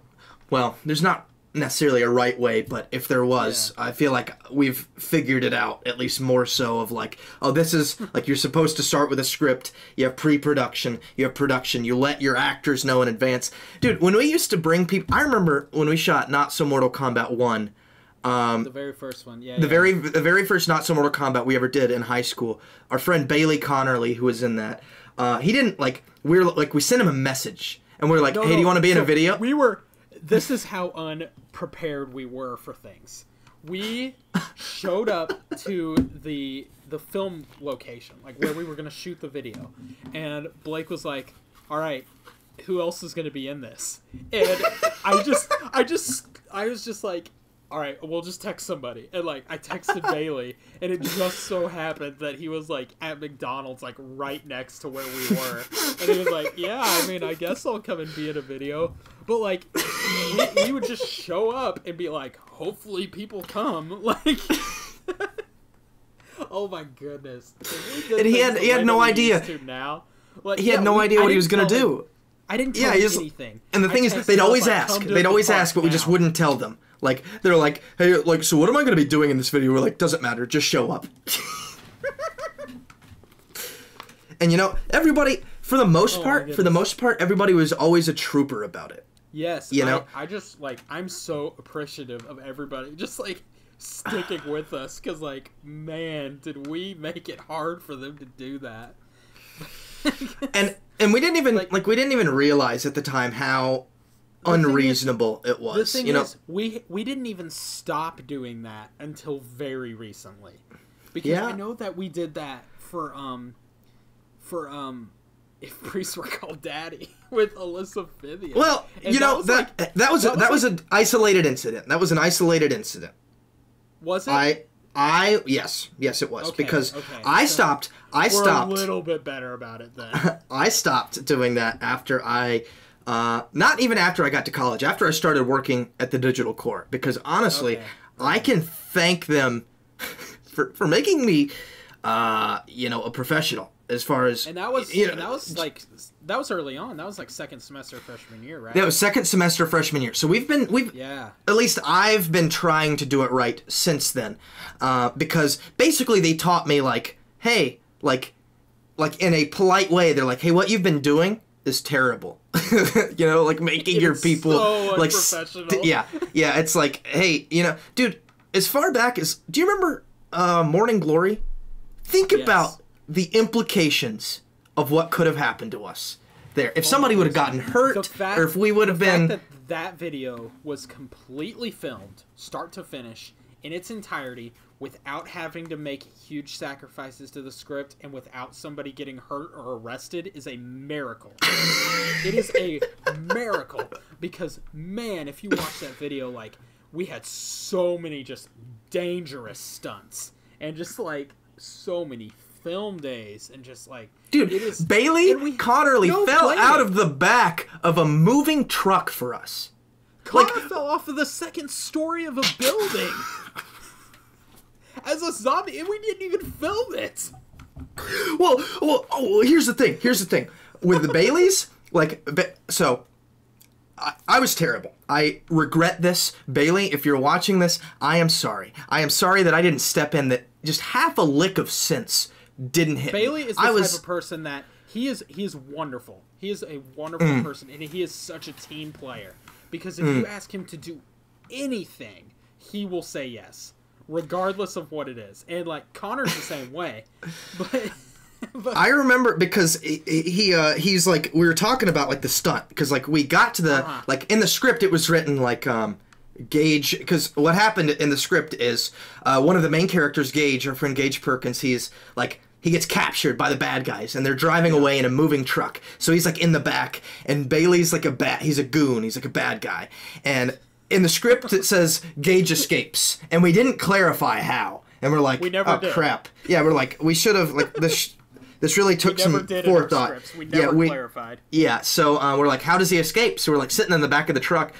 well, there's not necessarily a right way, but if there was, I feel like we've figured it out at least more so. Of like, oh, this is like you're supposed to start with a script. You have pre-production. You have production. You let your actors know in advance, dude. When we used to bring people, I remember when we shot Not So Mortal Kombat one. The very first one, yeah. The very the very first not so Mortal Kombat we ever did in high school. Our friend Bailey Connerly, who was in that, uh, he didn't like we were like we sent him a message and we are like, hey, do you want to be in a video? We were. This is how unprepared we were for things. We showed up to the the film location, like where we were going to shoot the video, and Blake was like, "All right, who else is going to be in this?" And I just, I just, I was just like. All right, we'll just text somebody, and like I texted Bailey, and it just so happened that he was like at McDonald's, like right next to where we were, and he was like, "Yeah, I mean, I guess I'll come and be in a video," but like he, he would just show up and be like, "Hopefully, people come." Like, oh my goodness! We And he had- he had no idea. Now, like he had yeah, no we- idea what he was gonna tell him- do. I didn't tell Yeah, him just- anything. And the I thing is, they'd I always ask. They'd the always ask, but we just wouldn't tell them. Like they're like, hey, like, so what am I going to be doing in this video? We're like, doesn't matter, just show up. and you know, everybody, for the most Oh part, for the most part, everybody was always a trooper about it. Yes, You I- know? I, just like I'm so appreciative of everybody just like sticking with us because like man, did we make it hard for them to do that? and and we didn't even like, Like- we didn't even realize at the time how thing is- unreasonable it The was. thing you know, is, we we didn't even stop doing that until very recently, because Yeah. I know that we did that for um, for um, if priests were called daddy with Alyssa Vivian. well, And you know was that like- that was a, that that was was an isolated incident. That was an isolated incident. was it? I I yes yes it was Okay, because okay, I so stopped I we're stopped a little bit better about it then. I stopped doing that after I uh, not even after I got to college after I started working at the Digital Corps because honestly Okay. I can thank them for for making me uh, you know a professional as far as And that was you know, that was like that was early on. That was like second semester freshman year, right? that was second semester freshman year so we've been we've yeah. at least I've been trying to do it right since then, uh, because basically they taught me like, hey, like, like in a polite way, they're like, hey, what you've been doing is terrible, you know, like making your people so like, st- yeah, yeah, it's like, hey, you know, dude, as far back as, do you remember uh, Morning Glory? Think Yes. about the implications of what could have happened to us there. Oh If somebody would have gotten hurt, fact, or if we would have been. that that video was completely filmed, start to finish, in its entirety, without having to make huge sacrifices to the script and without somebody getting hurt or arrested is a miracle. it is a miracle because man, if you watch that video, like we had so many just dangerous stunts and just like so many film days and just like Dude, it is Bailey and we- Connerly no fell out of the back of a moving truck for us. Connor Like- fell off of the second story of a building as a zombie, and we didn't even film it. Well, well, oh, well, here's the thing. Here's the thing with the Baileys. Like, so, I, I was terrible. I regret this, Bailey. If you're watching this, I am sorry. I am sorry that I didn't step in. That just half a lick of sense didn't hit. me. Bailey is the I type was. of person that he is. He is wonderful. He is a wonderful Mm. person, and he is such a team player. Because if you ask him to do anything, he will say yes, regardless of what it is. And like Connor's the same way, but. but I remember because he, he uh he's like we were talking about like the stunt because like we got to the Uh-huh. like in the script it was written like um Gage because what happened in the script is uh, one of the main characters Gage our friend Gage Perkins he's like he gets captured by the bad guys and they're driving away in a moving truck so he's like in the back and Bailey's like a bat he's a goon he's like a bad guy and in the script it says Gage escapes, and we didn't clarify how. And we're like, We never oh did. crap. Yeah, we're like, we should have like this. This really took some did in our forethought. We yeah, never we clarified. yeah. So uh, we're like, how does he escape? So we're like sitting in the back of the truck,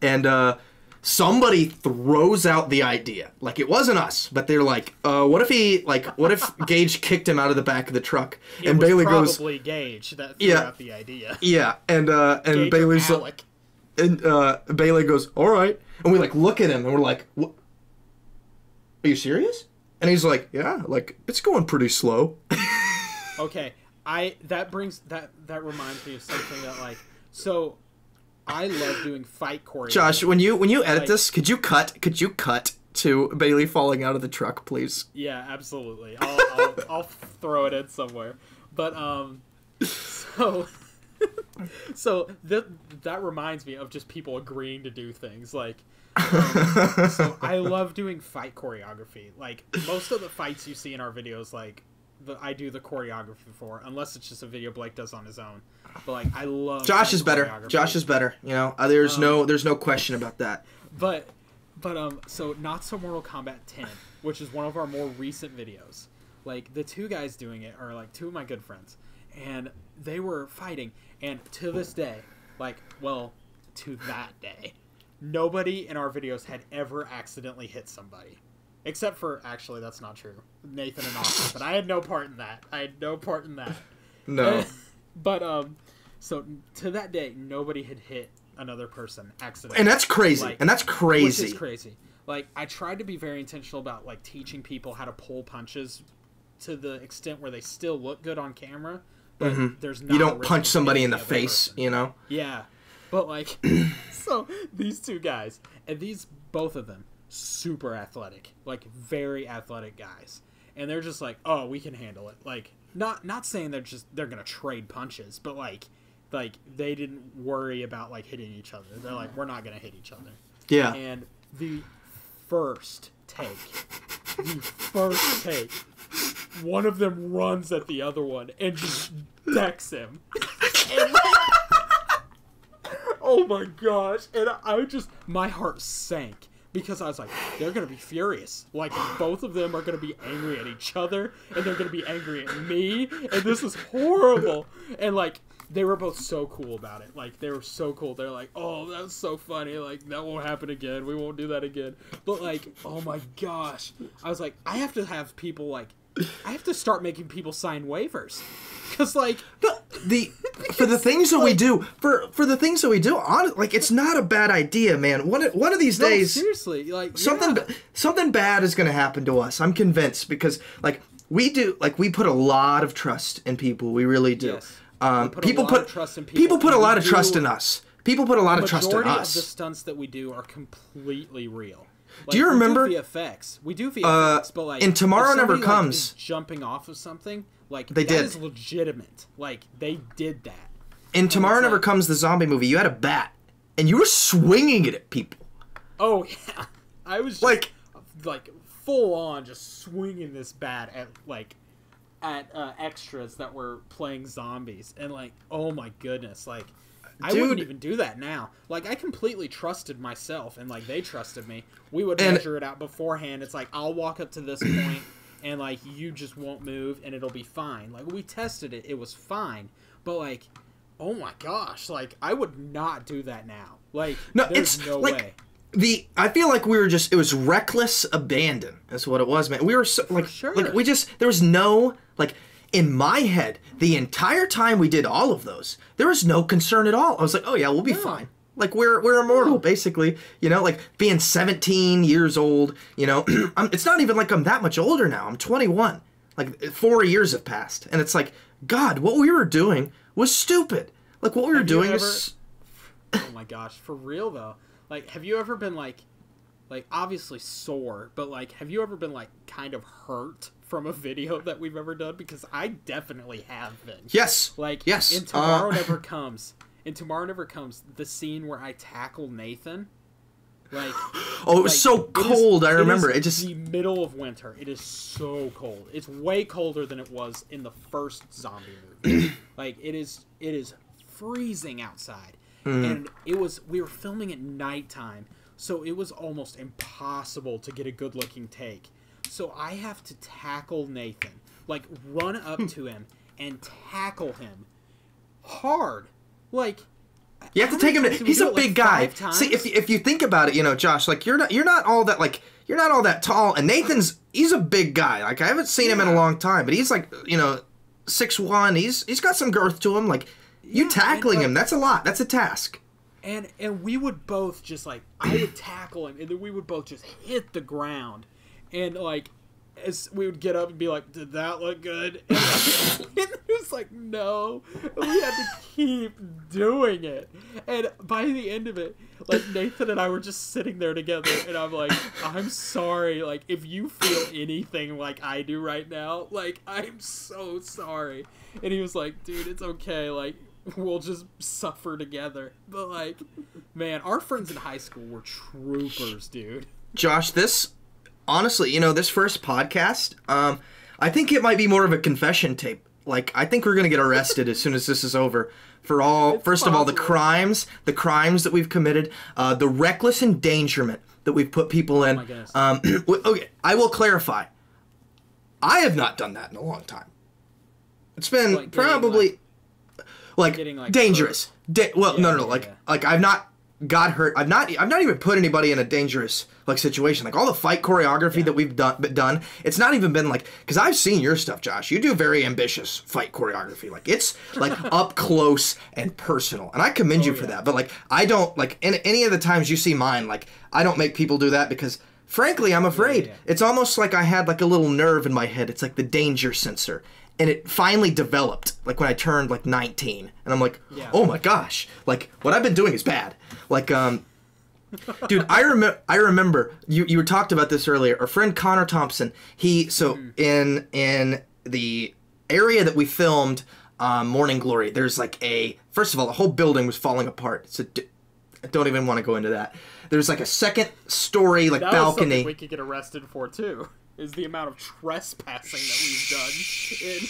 and uh, somebody throws out the idea. Like it wasn't us, but they're like, uh, what if he like, what if Gage kicked him out of the back of the truck? It and Bailey goes, probably Gage that threw Yeah. out the idea. yeah, and uh, and Gage Bailey's like. And uh, Bailey goes, "All right," and we like look at him and we're like, "What? Are you serious?" And he's like, "Yeah, like it's going pretty slow." Okay, I that brings that that reminds me of something that like so. I love doing fight choreography. Josh, when you when you edit Like- this, could you cut? Could you cut to Bailey falling out of the truck, please? Yeah, absolutely. I'll, I'll, I'll throw it in somewhere. But um, so so that that reminds me of just people agreeing to do things like. um, so I love doing fight choreography. Like most of the fights you see in our videos, like the, I do the choreography for, unless it's just a video Blake does on his own. But like I love Josh is better. Josh is better. You know, uh, there's Um, no there's no question about that. But but um so not so Mortal Kombat 10, which is one of our more recent videos. Like the two guys doing it are like two of my good friends and they were fighting and to this day, like well, to that day, nobody in our videos had ever accidentally hit somebody. Except for actually that's not true. Nathan and Austin, but I had no part in that. I had no part in that. No. but um so to that day nobody had hit another person accidentally. and that's crazy. Like, and that's crazy. Which is crazy. Like I tried to be very intentional about like teaching people how to pull punches to the extent where they still look good on camera, but there's Mm-hmm. You don't punch somebody in the face, person. you know. Yeah, but like, so these two guys and these both of them super athletic, like very athletic guys, and they're just like, oh, we can handle it. Like, not not saying they're just they're gonna trade punches, but like, like they didn't worry about like hitting each other. They're like, we're not gonna hit each other. Yeah. And the first take, the first take, one of them runs at the other one and just decks him. Oh my gosh! And I just, my heart sank because I was like, they're gonna be furious. Like both of them are gonna be angry at each other, and they're gonna be angry at me, and this is horrible. And like. They were both so cool about it. Like they were so cool. They're like, "Oh, that's so funny. Like that won't happen again. We won't do that again." But like, oh my gosh, I was like, I have to have people like, I have to start making people sign waivers, because like, the, the for the things that we do for for the things that we do on like it's not a bad idea man one one of these no, days seriously, like something yeah. something bad is going to happen to us i'm convinced because like we do like we put a lot of trust in people we really do Yes. Um, put a people lot put of trust in people, people, put a lot of trust in us people put a lot of trust in majority of the stunts that we do are completely real. Like, Do you we remember- VFX? We do VFX, Uh, but like in Tomorrow Never like, Comes- is jumping off of something like They that did. is legitimate. Like they did that. in tomorrow never like- comes the zombie movie you had a bat and you were swinging it at people Oh yeah, I was just, Like- like full on just swinging this bat at like at uh, extras that were playing zombies, and like oh my goodness, like I wouldn't even do that now. Like I completely trusted myself, and like they trusted me. We would And- measure it out beforehand. It's like I'll walk up to this point, and like you just won't move, and it'll be fine. Like we tested it, it was fine, but like. Oh my gosh! Like I would not do that now. Like No, there's it's no like way. The I feel like we were just it was reckless abandon. That's what it was, man. We were so like sure. like we just there was no like in my head the entire time we did all of those there was no concern at all. I was like, oh yeah, we'll be fine. Like we're we're immortal basically, you know. Like being 17 years old, you know. I'm, it's not even like I'm that much older now. I'm 21. Like four years have passed, and it's like God, what we were doing was stupid. Like what we were Have doing ever- is oh my gosh, for real though. Like, have you ever been like, like obviously sore, but like, have you ever been like kind of hurt from a video that we've ever done? Because I definitely have been. yes, Like, yes. In Tomorrow uh, Never Comes. And Tomorrow Never Comes, the scene where I tackle Nathan. Like, Oh, it was like, so it is- cold. I remember is it. Just the middle of winter. It is so cold. It's way colder than it was in the first zombie movie. like it is. It is freezing outside, Hmm. and it was. We were filming at nighttime, so it was almost impossible to get a good looking take. So I have to tackle Nathan, like run up to him and tackle him hard, like. You have to take him. To, times did we he's a it, like, big guy. See, if if you think about it, you know, Josh, like you're not you're not all that like you're not all that tall, and Nathan's he's a big guy. Like I haven't seen him in a long time, but he's like you know six one. He's he's got some girth to him. Like you Yeah, tackling and, him, that's a lot. That's a task. and and we would both just like I would tackle him, and then we would both just hit the ground, and like as we would get up and be like, "Did that look good?" And, and it was like, "No," and we had to keep doing it, and by the end of it, like Nathan and I were just sitting there together, and I'm like, "I'm sorry, like if you feel anything like I do right now, like I'm so sorry," and he was like, "Dude, it's okay, like." We'll just suffer together. But like, man, our friends in high school were troopers, dude. Josh, this honestly, you know, this first podcast, um, I think it might be more of a confession tape. Like, I think we're gonna get arrested as soon as this is over for all. It's first of all, the crimes, the crimes that we've committed, uh, the reckless endangerment that we've put people in. Oh my goodness. Um, okay, I will clarify. I have not done that in a long time. It's been Like probably like, getting, like, dangerous. Da- well, no, Yeah, no, no. yeah, Like, yeah. like I've not got hurt. I've not. I've not even put anybody in a dangerous like situation. Like all the fight choreography that we've done, but done. It's not even been like because I've seen your stuff, Josh. You do very ambitious fight choreography. Like it's like up close and personal, and I commend oh, you for Oh, yeah. that. But like I don't like in any of the times you see mine. Like I don't make people do that because. Frankly, I'm afraid. yeah. It's almost like I had like a little nerve in my head. It's like the danger sensor. And it finally developed like when I turned like 19. And I'm like, Yeah. oh my gosh. Like what I've been doing is bad. Like um Dude, I remember I remember you you were talked about this earlier. Our friend Connor Thompson, he so in in the area that we filmed um, Morning Glory, there's like a first of all, the whole building was falling apart. So d- I don't even want to go into that. There's like a second story like That balcony. we could get arrested for too. Is the amount of trespassing that we've done in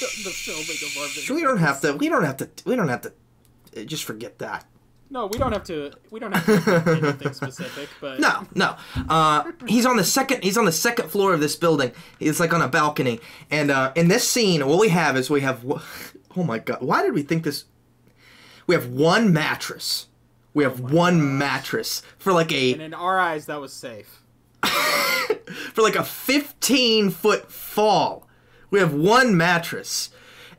the, the filming of our videos. we don't have to. We don't have to. We don't have to. uh, Just forget that. No, we don't have to. We don't have to anything specific, but No, no. Uh, he's on the second. He's on the second floor of this building. He's like on a balcony, and uh, in this scene, what we have is we have. Oh my god! Why did we think this? We have one mattress. We have one mattress for like a. And in our eyes, that was safe. for like a 15 foot fall. We have one mattress,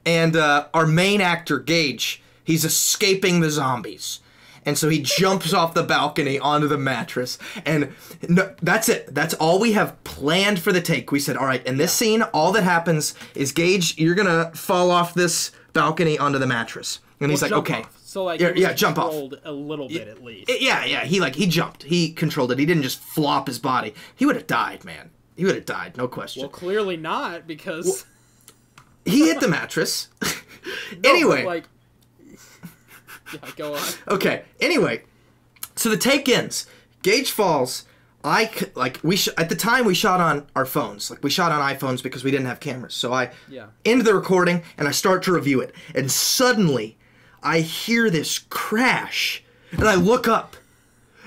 and uh, our main actor Gage, he's escaping the zombies. And so he jumps off the balcony onto the mattress, and no, that's it. That's all we have planned for the take. We said, all right, in this scene, all that happens is Gage, you're gonna fall off this balcony onto the mattress, and he's Well, like, okay, off. So like, Yeah, yeah, jump off. controlled a little bit at least. yeah, yeah. He like he jumped, he controlled it. He didn't just flop his body. He would have died, man. He would have died, no question. well, clearly not because. he hit the mattress. No, anyway, like. Yeah, go on. okay. Anyway, so the take ends. Gage falls. I like we sh- at the time we shot on our phones. Like we shot on iPhones because we didn't have cameras. So I Yeah. end the recording and I start to review it. And suddenly, I hear this crash, and I look up,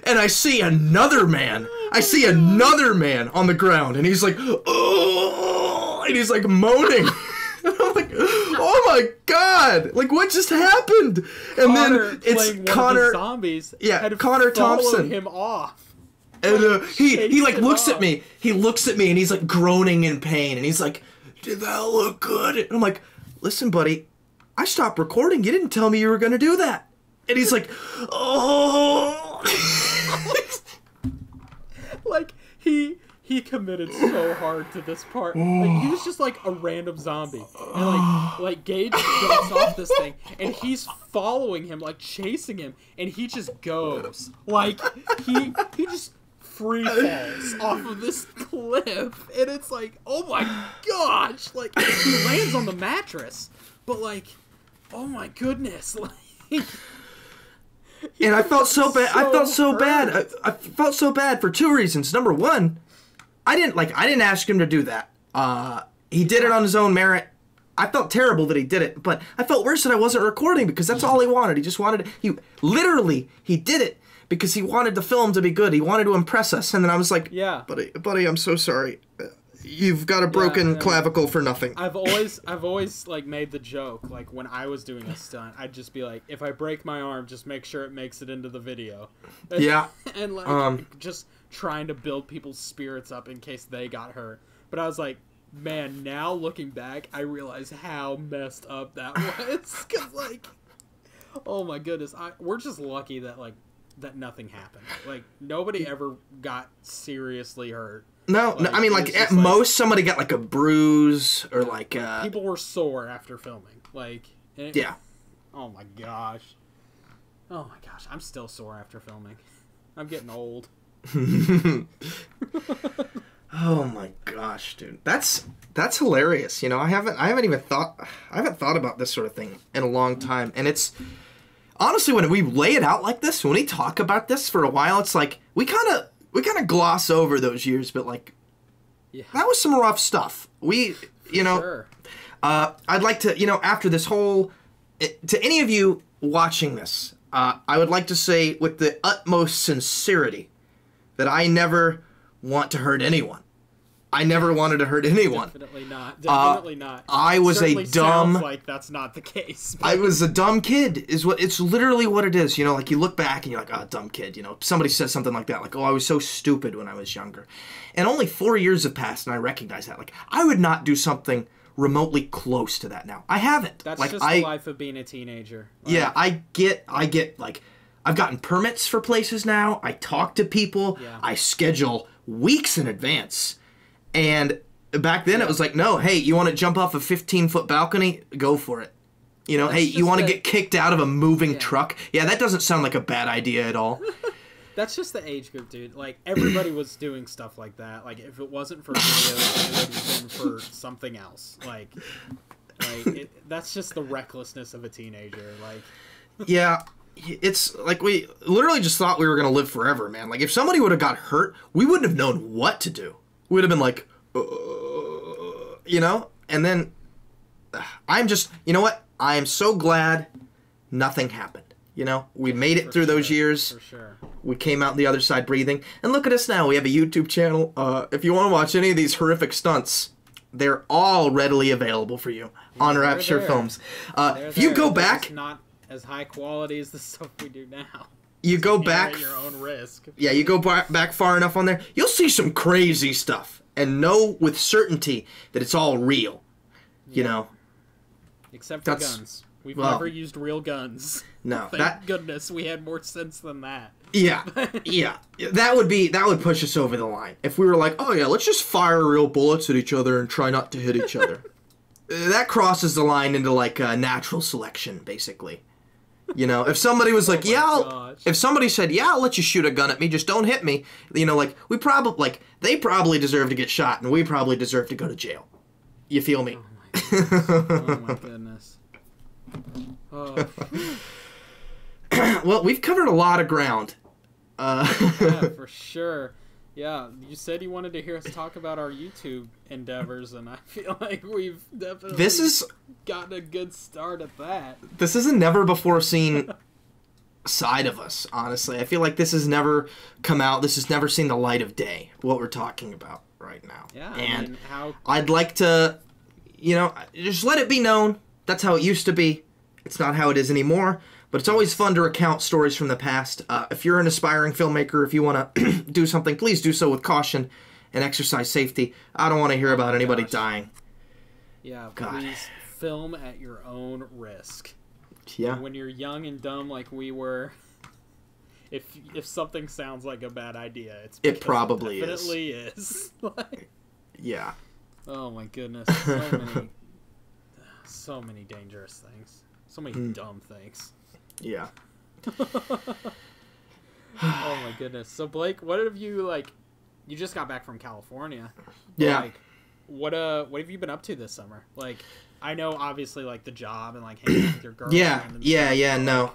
and I see another man. I see another man on the ground, and he's like, oh, and he's like moaning. And I'm like, oh my god! Like, what just happened? And Connor then it's Connor. the zombies. Yeah, Connor Thompson. him off. And uh, he he like looks at me. He looks at me and he's like groaning in pain and he's like, "Did that look good?" And I'm like, "Listen, buddy, I stopped recording. You didn't tell me you were gonna do that." And he's like, "Oh." Like he he committed so hard to this part. Like he was just like a random zombie, and like like Gage jumps off this thing, and he's following him, like chasing him, and he just goes like he he just free falls off of this cliff, and it's like oh my gosh, like he lands on the mattress, but like oh my goodness, like. and I felt so bad. I felt so bad. I, I felt so bad for two reasons. Number one, I didn't like. I didn't ask him to do that. Uh, he did it on his own merit. I felt terrible that he did it, but I felt worse that I wasn't recording because that's all he wanted. He just wanted. He literally he did it because he wanted the film to be good. He wanted to impress us, and then I was like, Yeah. buddy, buddy, I'm so sorry. You've got a broken yeah. clavicle for nothing. I've always I've always like made the joke like when I was doing a stunt, I'd just be like, if I break my arm, just make sure it makes it into the video. Yeah. and like Um, just trying to build people's spirits up in case they got hurt. But I was like, man, now looking back, I realize how messed up that was. Cause like, oh my goodness, I, we're just lucky that like that nothing happened. Like nobody ever got seriously hurt. No, no, I mean, like at like- most somebody got like a bruise or like, uh, People were sore after filming. Like, it- yeah. Oh my gosh. Oh my gosh, I'm still sore after filming. I'm getting old. Oh my gosh, dude. That's that's hilarious. You know, I haven't I haven't even thought I haven't thought about this sort of thing in a long time. And it's honestly when we lay it out like this, when we talk about this for a while, it's like we kind of we kind of gloss over those years, but like Yeah. that was some rough stuff. We, you know, Sure. uh, I'd like to, you know, after this whole, it, to any of you watching this, uh, I would like to say with the utmost sincerity that I never want to hurt anyone. I never wanted to hurt anyone. Definitely not. Definitely not. Uh, I was a dumb- like that's not the case. I was a dumb kid. Is what it's literally what it is. You know, like you look back and you're like, oh, dumb kid. You know, somebody says something like that, like, oh, I was so stupid when I was younger, and only four years have passed, and I recognize that. Like, I would not do something remotely close to that now. I haven't. That's like, just I, the life of being a teenager. Like, Yeah, I get, I get like, I've gotten permits for places now. I talk to people. Yeah. I schedule weeks in advance, and back then it was like, no, hey, you want to jump off a 15 foot balcony? Go for it. You know, That's hey, you want to the- get kicked out of a moving truck? Yeah, that doesn't sound like a bad idea at all. That's just the age group, dude. Like everybody was doing stuff like that. Like if it wasn't for videos, it would have been for something else. Like, like it, that's just the recklessness of a teenager. Like, yeah, it's like we literally just thought we were gonna live forever, man. Like if somebody would have got hurt, we wouldn't have known what to do. We'd have been like, uh, you know, and then uh, I'm just, you know what? I am so glad nothing happened. You know, we made it for through those years. for sure. We came out the other side breathing, and look at us now. We have a YouTube channel. Uh, if you want to watch any of these horrific stunts, they're all readily available for you on they're Rapture there. Films. Uh, if you go back, not as high quality as the stuff we do now. You go back at your own risk. yeah, you go bar- back far enough on there, you'll see some crazy stuff and know with certainty that it's all real. You know, Except for That's- guns. We've well- never used real guns. no, Thank that goodness we had more sense than that. yeah, yeah, that would be that would push us over the line if we were like, oh yeah, let's just fire real bullets at each other and try not to hit each other. That crosses the line into like uh, natural selection, basically. You know, if somebody was like, my "Yeah," if somebody said, "Yeah, I'll let you shoot a gun at me, just don't hit me," you know, like we probably like they probably deserve to get shot, and we probably deserve to go to jail. You feel me? Oh my goodness. Oh, well, we've covered a lot of ground. Uh, yeah, for sure. Yeah, you said you wanted to hear us talk about our YouTube endeavors, and I feel like we've definitely this is gotten a good start at that. this is a never before seen side of us. Honestly, I feel like this has never come out. This has never seen the light of day. What we're talking about right now. Yeah, I and mean, how I'd like to, you know, just let it be known that's how it used to be. It's not how it is anymore. But it's always fun to recount stories from the past. Uh, if you're an aspiring filmmaker, if you want to do something, please do so with caution and exercise safety. I don't want to hear about anybody gosh. dying. yeah, God. please film at your own risk. Yeah. When you're young and dumb like we were, if if something sounds like a bad idea, it's It probably is. definitely is. Like, Yeah. oh my goodness, so many, so many dangerous things, so many Hmm. dumb things. Yeah. Oh my goodness. So Blake, what have you like? You just got back from California. Yeah. Like, what uh, what have you been up to this summer? Like, I know obviously like the job and like hanging with your girlfriend. Yeah. Yeah. Yeah. No.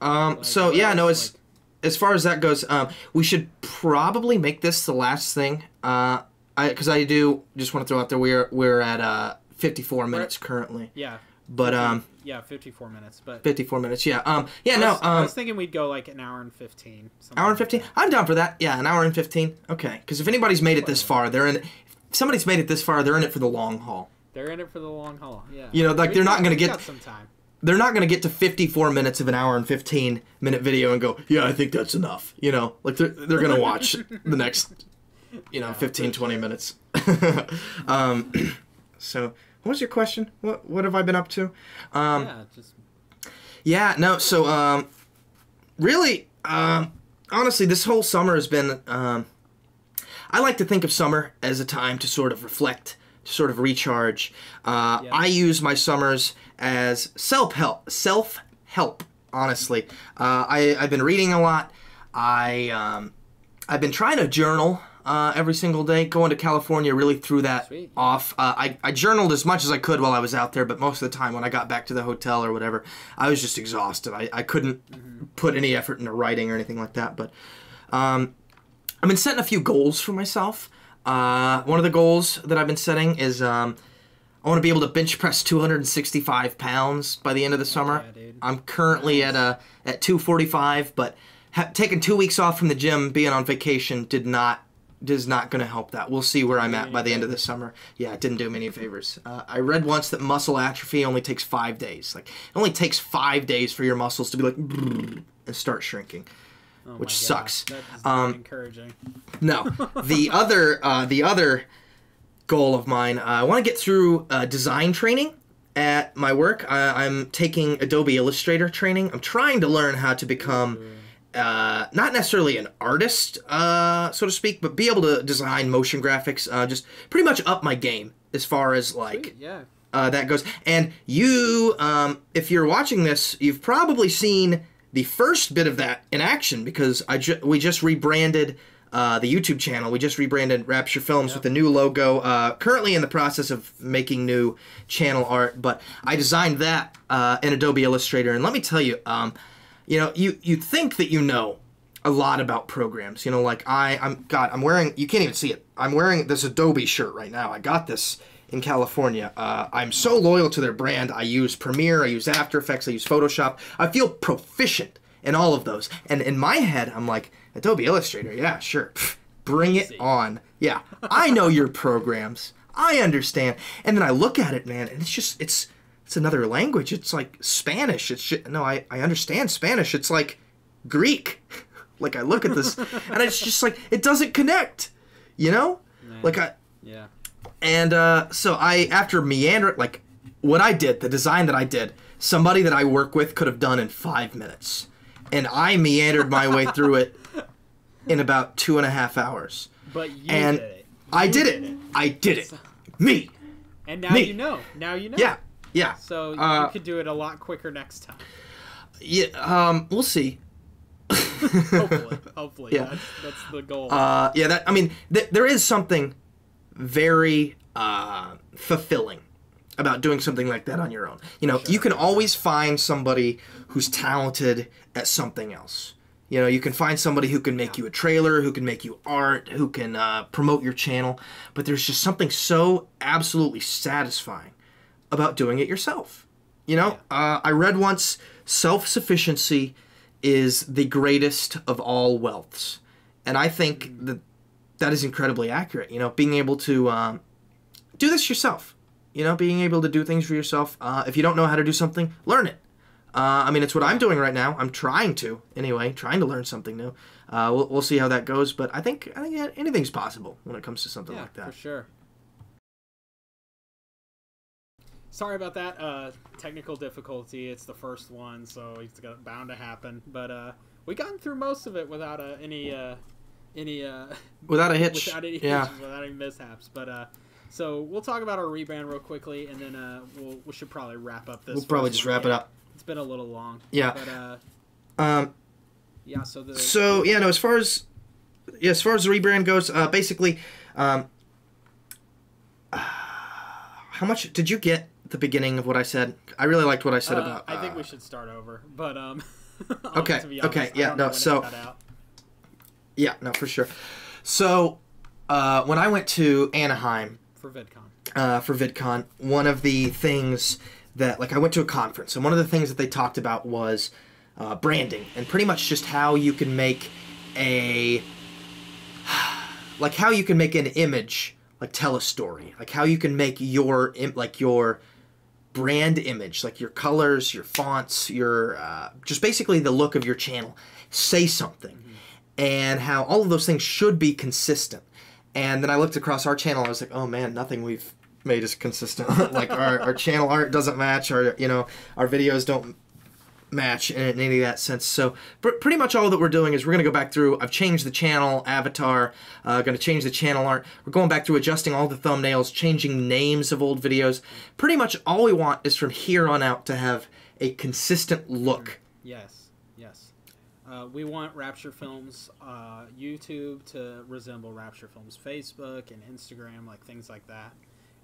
Um. like, So yeah. else, No. It's like- as far as that goes. Um. We should probably make this the last thing. Uh. I because I do just want to throw out there we're we're at uh 54 minutes currently. yeah. But um, yeah, 54 minutes. But 54 minutes. Yeah. Um. Yeah. I No. was, I Um. was thinking we'd go like an hour and 15. something Hour and 15. that. I'm down for that. Yeah, an hour and 15. Okay. Because if anybody's made it this far, they're in. If somebody's made it this far, they're in it for the long haul. They're in it for the long haul. Yeah. You know, like, We they're not gonna we get- got some time. They're not going to get to 54 minutes of an hour and 15 minute video and go, yeah, I think that's enough. You know, like they're, they're going to watch the next, you know, Yeah, 15, 20 sure. minutes. um, so, what was your question? What, what have I been up to? Um, yeah, just Yeah, no, so um really um honestly this whole summer has been um I like to think of summer as a time to sort of reflect, to sort of recharge. Uh Yeah. I use my summers as self-help, self-help, honestly. Uh I I've been reading a lot. I um I've been trying to journal uh, every single day. Going to California really threw that Sweet. off. Uh, I, I journaled as much as I could while I was out there, but most of the time when I got back to the hotel or whatever, I was just exhausted. I, I couldn't put any effort into writing or anything like that. But um, I've been setting a few goals for myself. Uh, one of the goals that I've been setting is um, I want to be able to bench press 265 pounds by the end of the summer. yeah. I'm currently at a at 245, but ha- taking two weeks off from the gym, being on vacation, did not is not going to help that. We'll see where I'm at by the end of the summer. Yeah, it didn't do me any favors. Uh, I read once that muscle atrophy only takes five days. Like it only takes five days for your muscles to be like and start shrinking. oh which sucks. Um, encouraging. No, the other uh, the other goal of mine, uh, I want to get through uh, design training at my work. I, I'm taking Adobe Illustrator training. I'm trying to learn how to become uh, not necessarily an artist, uh, so to speak, but be able to design motion graphics. Uh, just pretty much up my game as far as like Sweet, yeah. uh, that goes. And you, um, if you're watching this, you've probably seen the first bit of that in action because I ju- we just rebranded uh, the YouTube channel. We just rebranded Rapture Films with a new logo. Uh, currently in the process of making new channel art, but I designed that uh, in Adobe Illustrator. And let me tell you, um, you know, you you think that you know a lot about programs. You know, like I, I'm God, I'm wearing. You can't even see it. I'm wearing this Adobe shirt right now. I got this in California. Uh, I'm so loyal to their brand. I use Premiere. I use After Effects. I use Photoshop. I feel proficient in all of those. And in my head, I'm like Adobe Illustrator. Yeah, sure. Bring it on. Yeah, I know your programs. I understand. And then I look at it, man, and it's just it's it's another language. It's like Spanish. It's just, no, I I understand Spanish. It's like Greek. like I look at this and it's just like it doesn't connect. You know? Like I Yeah. and uh, so I, after meander, like what I did, the design that I did, somebody that I work with could have done in five minutes, and I meandered my way through it in about two and a half hours. But you And did it. I You did it. I did it. Me. And now Me. you know. Now you know. Yeah. Yeah. So Uh, you could do it a lot quicker next time. Yeah. Um. We'll see. Hopefully. Hopefully. Yeah. That's, that's the goal. Uh, yeah, that I mean, th- there is something very uh, fulfilling about doing something like that on your own. You know, you can always find somebody who's talented at something else. You know, you can find somebody who can make you a trailer, who can make you art, who can uh, promote your channel, but there's just something so absolutely satisfying about doing it yourself. You know, uh, I read once self sufficiency is the greatest of all wealths. And I think that that is incredibly accurate. You know, being able to um, do this yourself. You know, being able to do things for yourself. Uh, if you don't know how to do something, learn it. Uh, I mean, it's what I'm doing right now. I'm trying to, anyway, trying to learn something new. Uh, we'll, we'll see how that goes, but I think I think anything's possible when it comes to something yeah, like that. for sure. Sorry about that. Uh, technical difficulty. It's the first one, so it's bound to happen. But uh, we gotten through most of it without uh, any uh, any uh, Without a hitch, without any yeah. hitches, without any mishaps. But uh, so we'll talk about our rebrand real quickly, and then uh, we'll we should probably wrap up this. We'll probably just wrap it up. It's been a little long. Yeah. But uh, Um, yeah. So the so yeah, no. As far as yeah, as far as the rebrand goes, uh, basically, um, how much did you get the beginning of what I said? I really liked what I said uh, about. I think uh, we should start over. But um. Okay, be okay, yeah, no, so- Yeah, no, for sure. So, uh, when I went to Anaheim for VidCon. uh, for VidCon, one of the things that like I went to a conference and one of the things that they talked about was uh, branding and pretty much just how you can make a like how you can make an image like tell a story like how you can make your like your brand image like your colors your fonts your uh, just basically the look of your channel. Say something. And how all of those things should be consistent. And then i looked across our channel i was like oh man nothing we've made is consistent. Like our, our channel art doesn't match our you know our videos don't match in any of that sense. So pr- pretty much all that we're doing is we're going to go back through. I've changed the channel avatar. Uh, going to change the channel art. We're going back through adjusting all the thumbnails, changing names of old videos. Pretty much all we want is from here on out to have a consistent look. Yes, yes. Uh, we want Rapture Films uh, YouTube to resemble Rapture Films Facebook and Instagram, like things like that.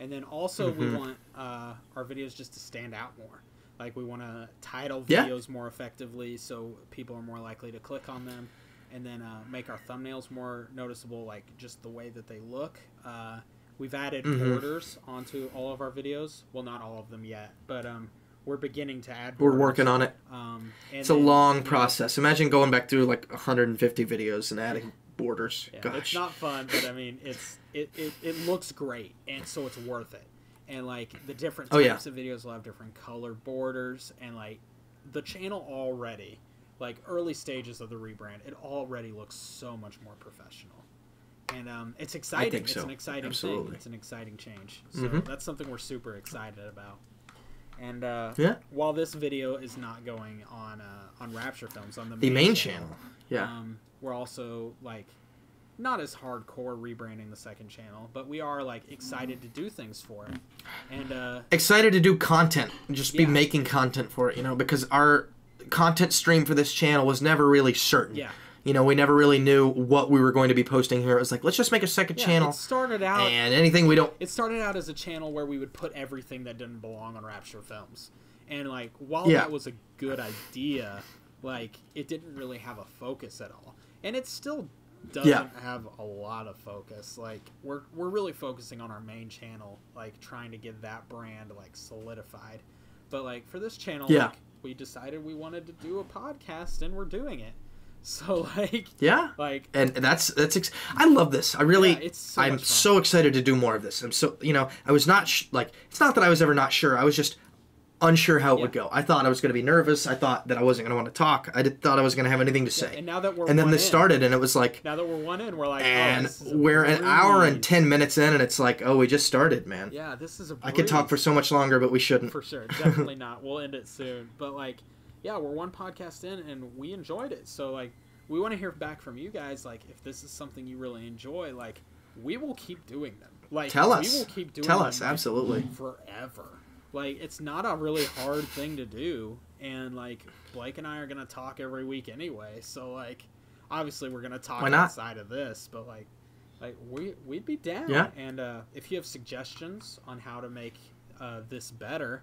And then also we Mhm. want uh, our videos just to stand out more. Like we want to title Yeah. videos more effectively, so people are more likely to click on them, and then uh, make our thumbnails more noticeable, like just the way that they look. Uh, we've added Mhm. borders onto all of our videos. Well, not all of them yet, but um, we're beginning to add. We're working on it. Um, and It's a long you know, process. Imagine going back through like 150 videos and adding borders. Yeah, Gosh. it's not fun, but I mean, it's it, it, it looks great, and so it's worth it. And like the different Oh, types yeah. of videos will have different color borders, and like the channel already, like early stages of the rebrand, it already looks so much more professional. And um, it's exciting. it's so. an exciting Absolutely. thing. It's an exciting change. So Mhm. that's something we're super excited about. And uh, Yeah. while this video is not going on uh, on Rapture Films on the the main channel. Yeah. um, we're also like not as hardcore rebranding the second channel, but we are like excited to do things for it. And uh, excited to do content just be making content for it you know because our content stream for this channel was never really certain yeah, you know we never really knew what we were going to be posting here it was like let's just make a second yeah, channel It started out. and anything we don't it started out as a channel where we would put everything that didn't belong on Rapture Films, and like while Yeah. that was a good idea, like it didn't really have a focus at all, and it still doesn't Yeah. have a lot of focus. Like we're we're really focusing on our main channel, like trying to get that brand like solidified. But like for this channel, Yeah. like, we decided we wanted to do a podcast, and we're doing it. So like yeah like and that's that's ex- i love this i really Yeah, it's so i'm so excited to do more of this i'm so you know i was not sh- like it's not that i was ever not sure i was just unsure how it would go i thought i was going to be nervous i thought that i wasn't going to want to talk i did, thought i was going to have anything to yeah, say and now that we're and then this in- started and it was like Now that we're one in, we're like, oh, and a we're an hour and 10 minutes in and it's like oh we just started man Yeah, this is a. i could talk for so much longer but we shouldn't for sure. Definitely not. We'll end it soon. But like, yeah, we're one podcast in and we enjoyed it. So like, we want to hear back from you guys. Like, if this is something you really enjoy, like, we will keep doing them. Like, Tell us. We will keep doing Tell us, absolutely. forever. Like, it's not a really hard thing to do, and like Blake and I are gonna talk every week anyway. So like, obviously we're gonna talk outside of this, but like. Like we we'd be down, Yeah. and uh, if you have suggestions on how to make uh, this better,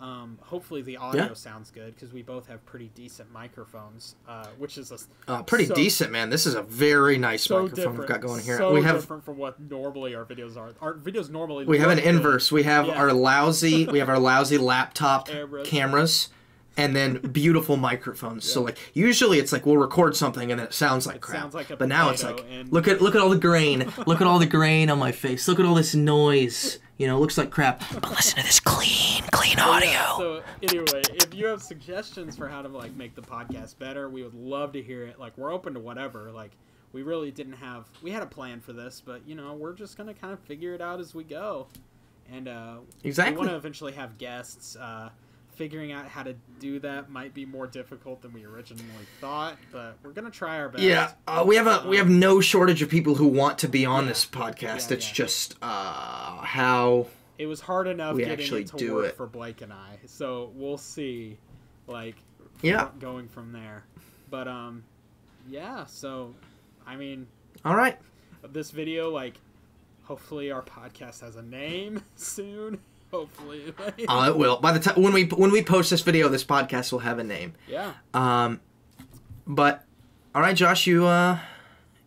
um, hopefully the audio Yeah. sounds good because we both have pretty decent microphones, uh, which is a uh, pretty So- decent man this is a very nice so microphone different. we've got going here So we have different from what normally our videos are. Our videos normally we have an good. inverse we have Yeah. our lousy we have our lousy laptop Cameras. And then beautiful microphones so like usually it's like we'll record something and it sounds like crap sounds like a but now it's like and- look at look at all the grain look at all the grain on my face look at all this noise you know it looks like crap but listen to this clean clean audio Yeah, so anyway, if you have suggestions for how to like make the podcast better, we would love to hear it. Like we're open to whatever. Like we really didn't have we had a plan for this, but you know we're just gonna kind of figure it out as we go. And uh, Exactly. we want to eventually have guests. Uh, figuring out how to do that might be more difficult than we originally thought, but we're gonna try our best. Yeah, uh, we have a we have no shortage of people who want to be on Yeah. this podcast. Yeah, it's yeah. just uh, how it was hard enough We getting actually it to do work it. for Blake and I. So we'll see, like, Yeah. going from there. But um, yeah. So, I mean, All right. this video, like, hopefully our podcast has a name soon. Hopefully, Uh, it will. By the time when we when we post this video, this podcast will have a name. yeah. Um, but all right, Josh, you uh,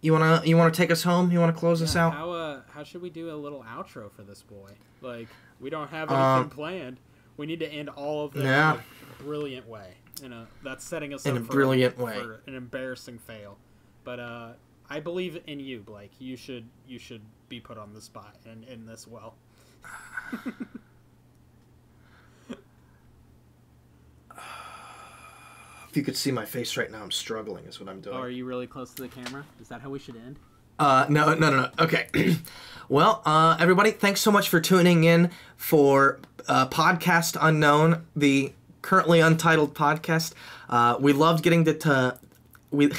you wanna you wanna take us home? You wanna close us out? How uh, how should we do a little outro for this boy? Like, we don't have Um, anything planned. we need to end all of them Yeah. in a brilliant way. You know, that's setting us In up a for, brilliant way. for an embarrassing fail. But uh, I believe in you, Blake. You should you should be put on the spot and in this well. If you could see my face right now, I'm struggling. Is what I'm doing. Oh, are you really close to the camera? Is that how we should end? Uh, no, no, no, no. Okay. well, uh, everybody, thanks so much for tuning in for uh, Podcast Unknown, the currently untitled podcast. Uh, we loved getting to, to we. I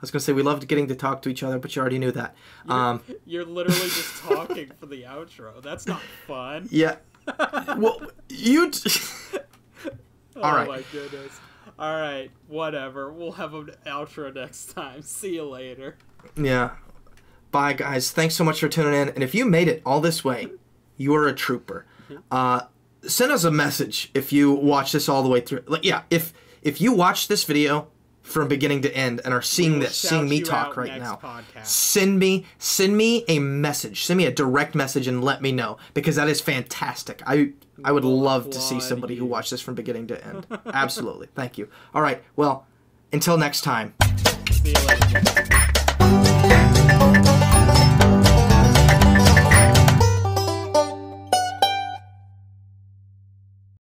was gonna say we loved getting to talk to each other, but you already knew that. Um, You're literally just talking for the outro. That's not fun. yeah. well, you. T- Oh All right. my goodness. All right, whatever. We'll have an outro next time. See you later. yeah. Bye, guys. Thanks so much for tuning in. And if you made it all this way, you are a trooper. Uh, send us a message if you watch this all the way through. Like, yeah, if if you watch this video from beginning to end and are seeing this, seeing me talk right now, podcast. send me send me a message. Send me a direct message and let me know because that is fantastic. I I would love to see somebody who watched this from beginning to end. Absolutely. Thank you. All right. Well, until next time. See you later.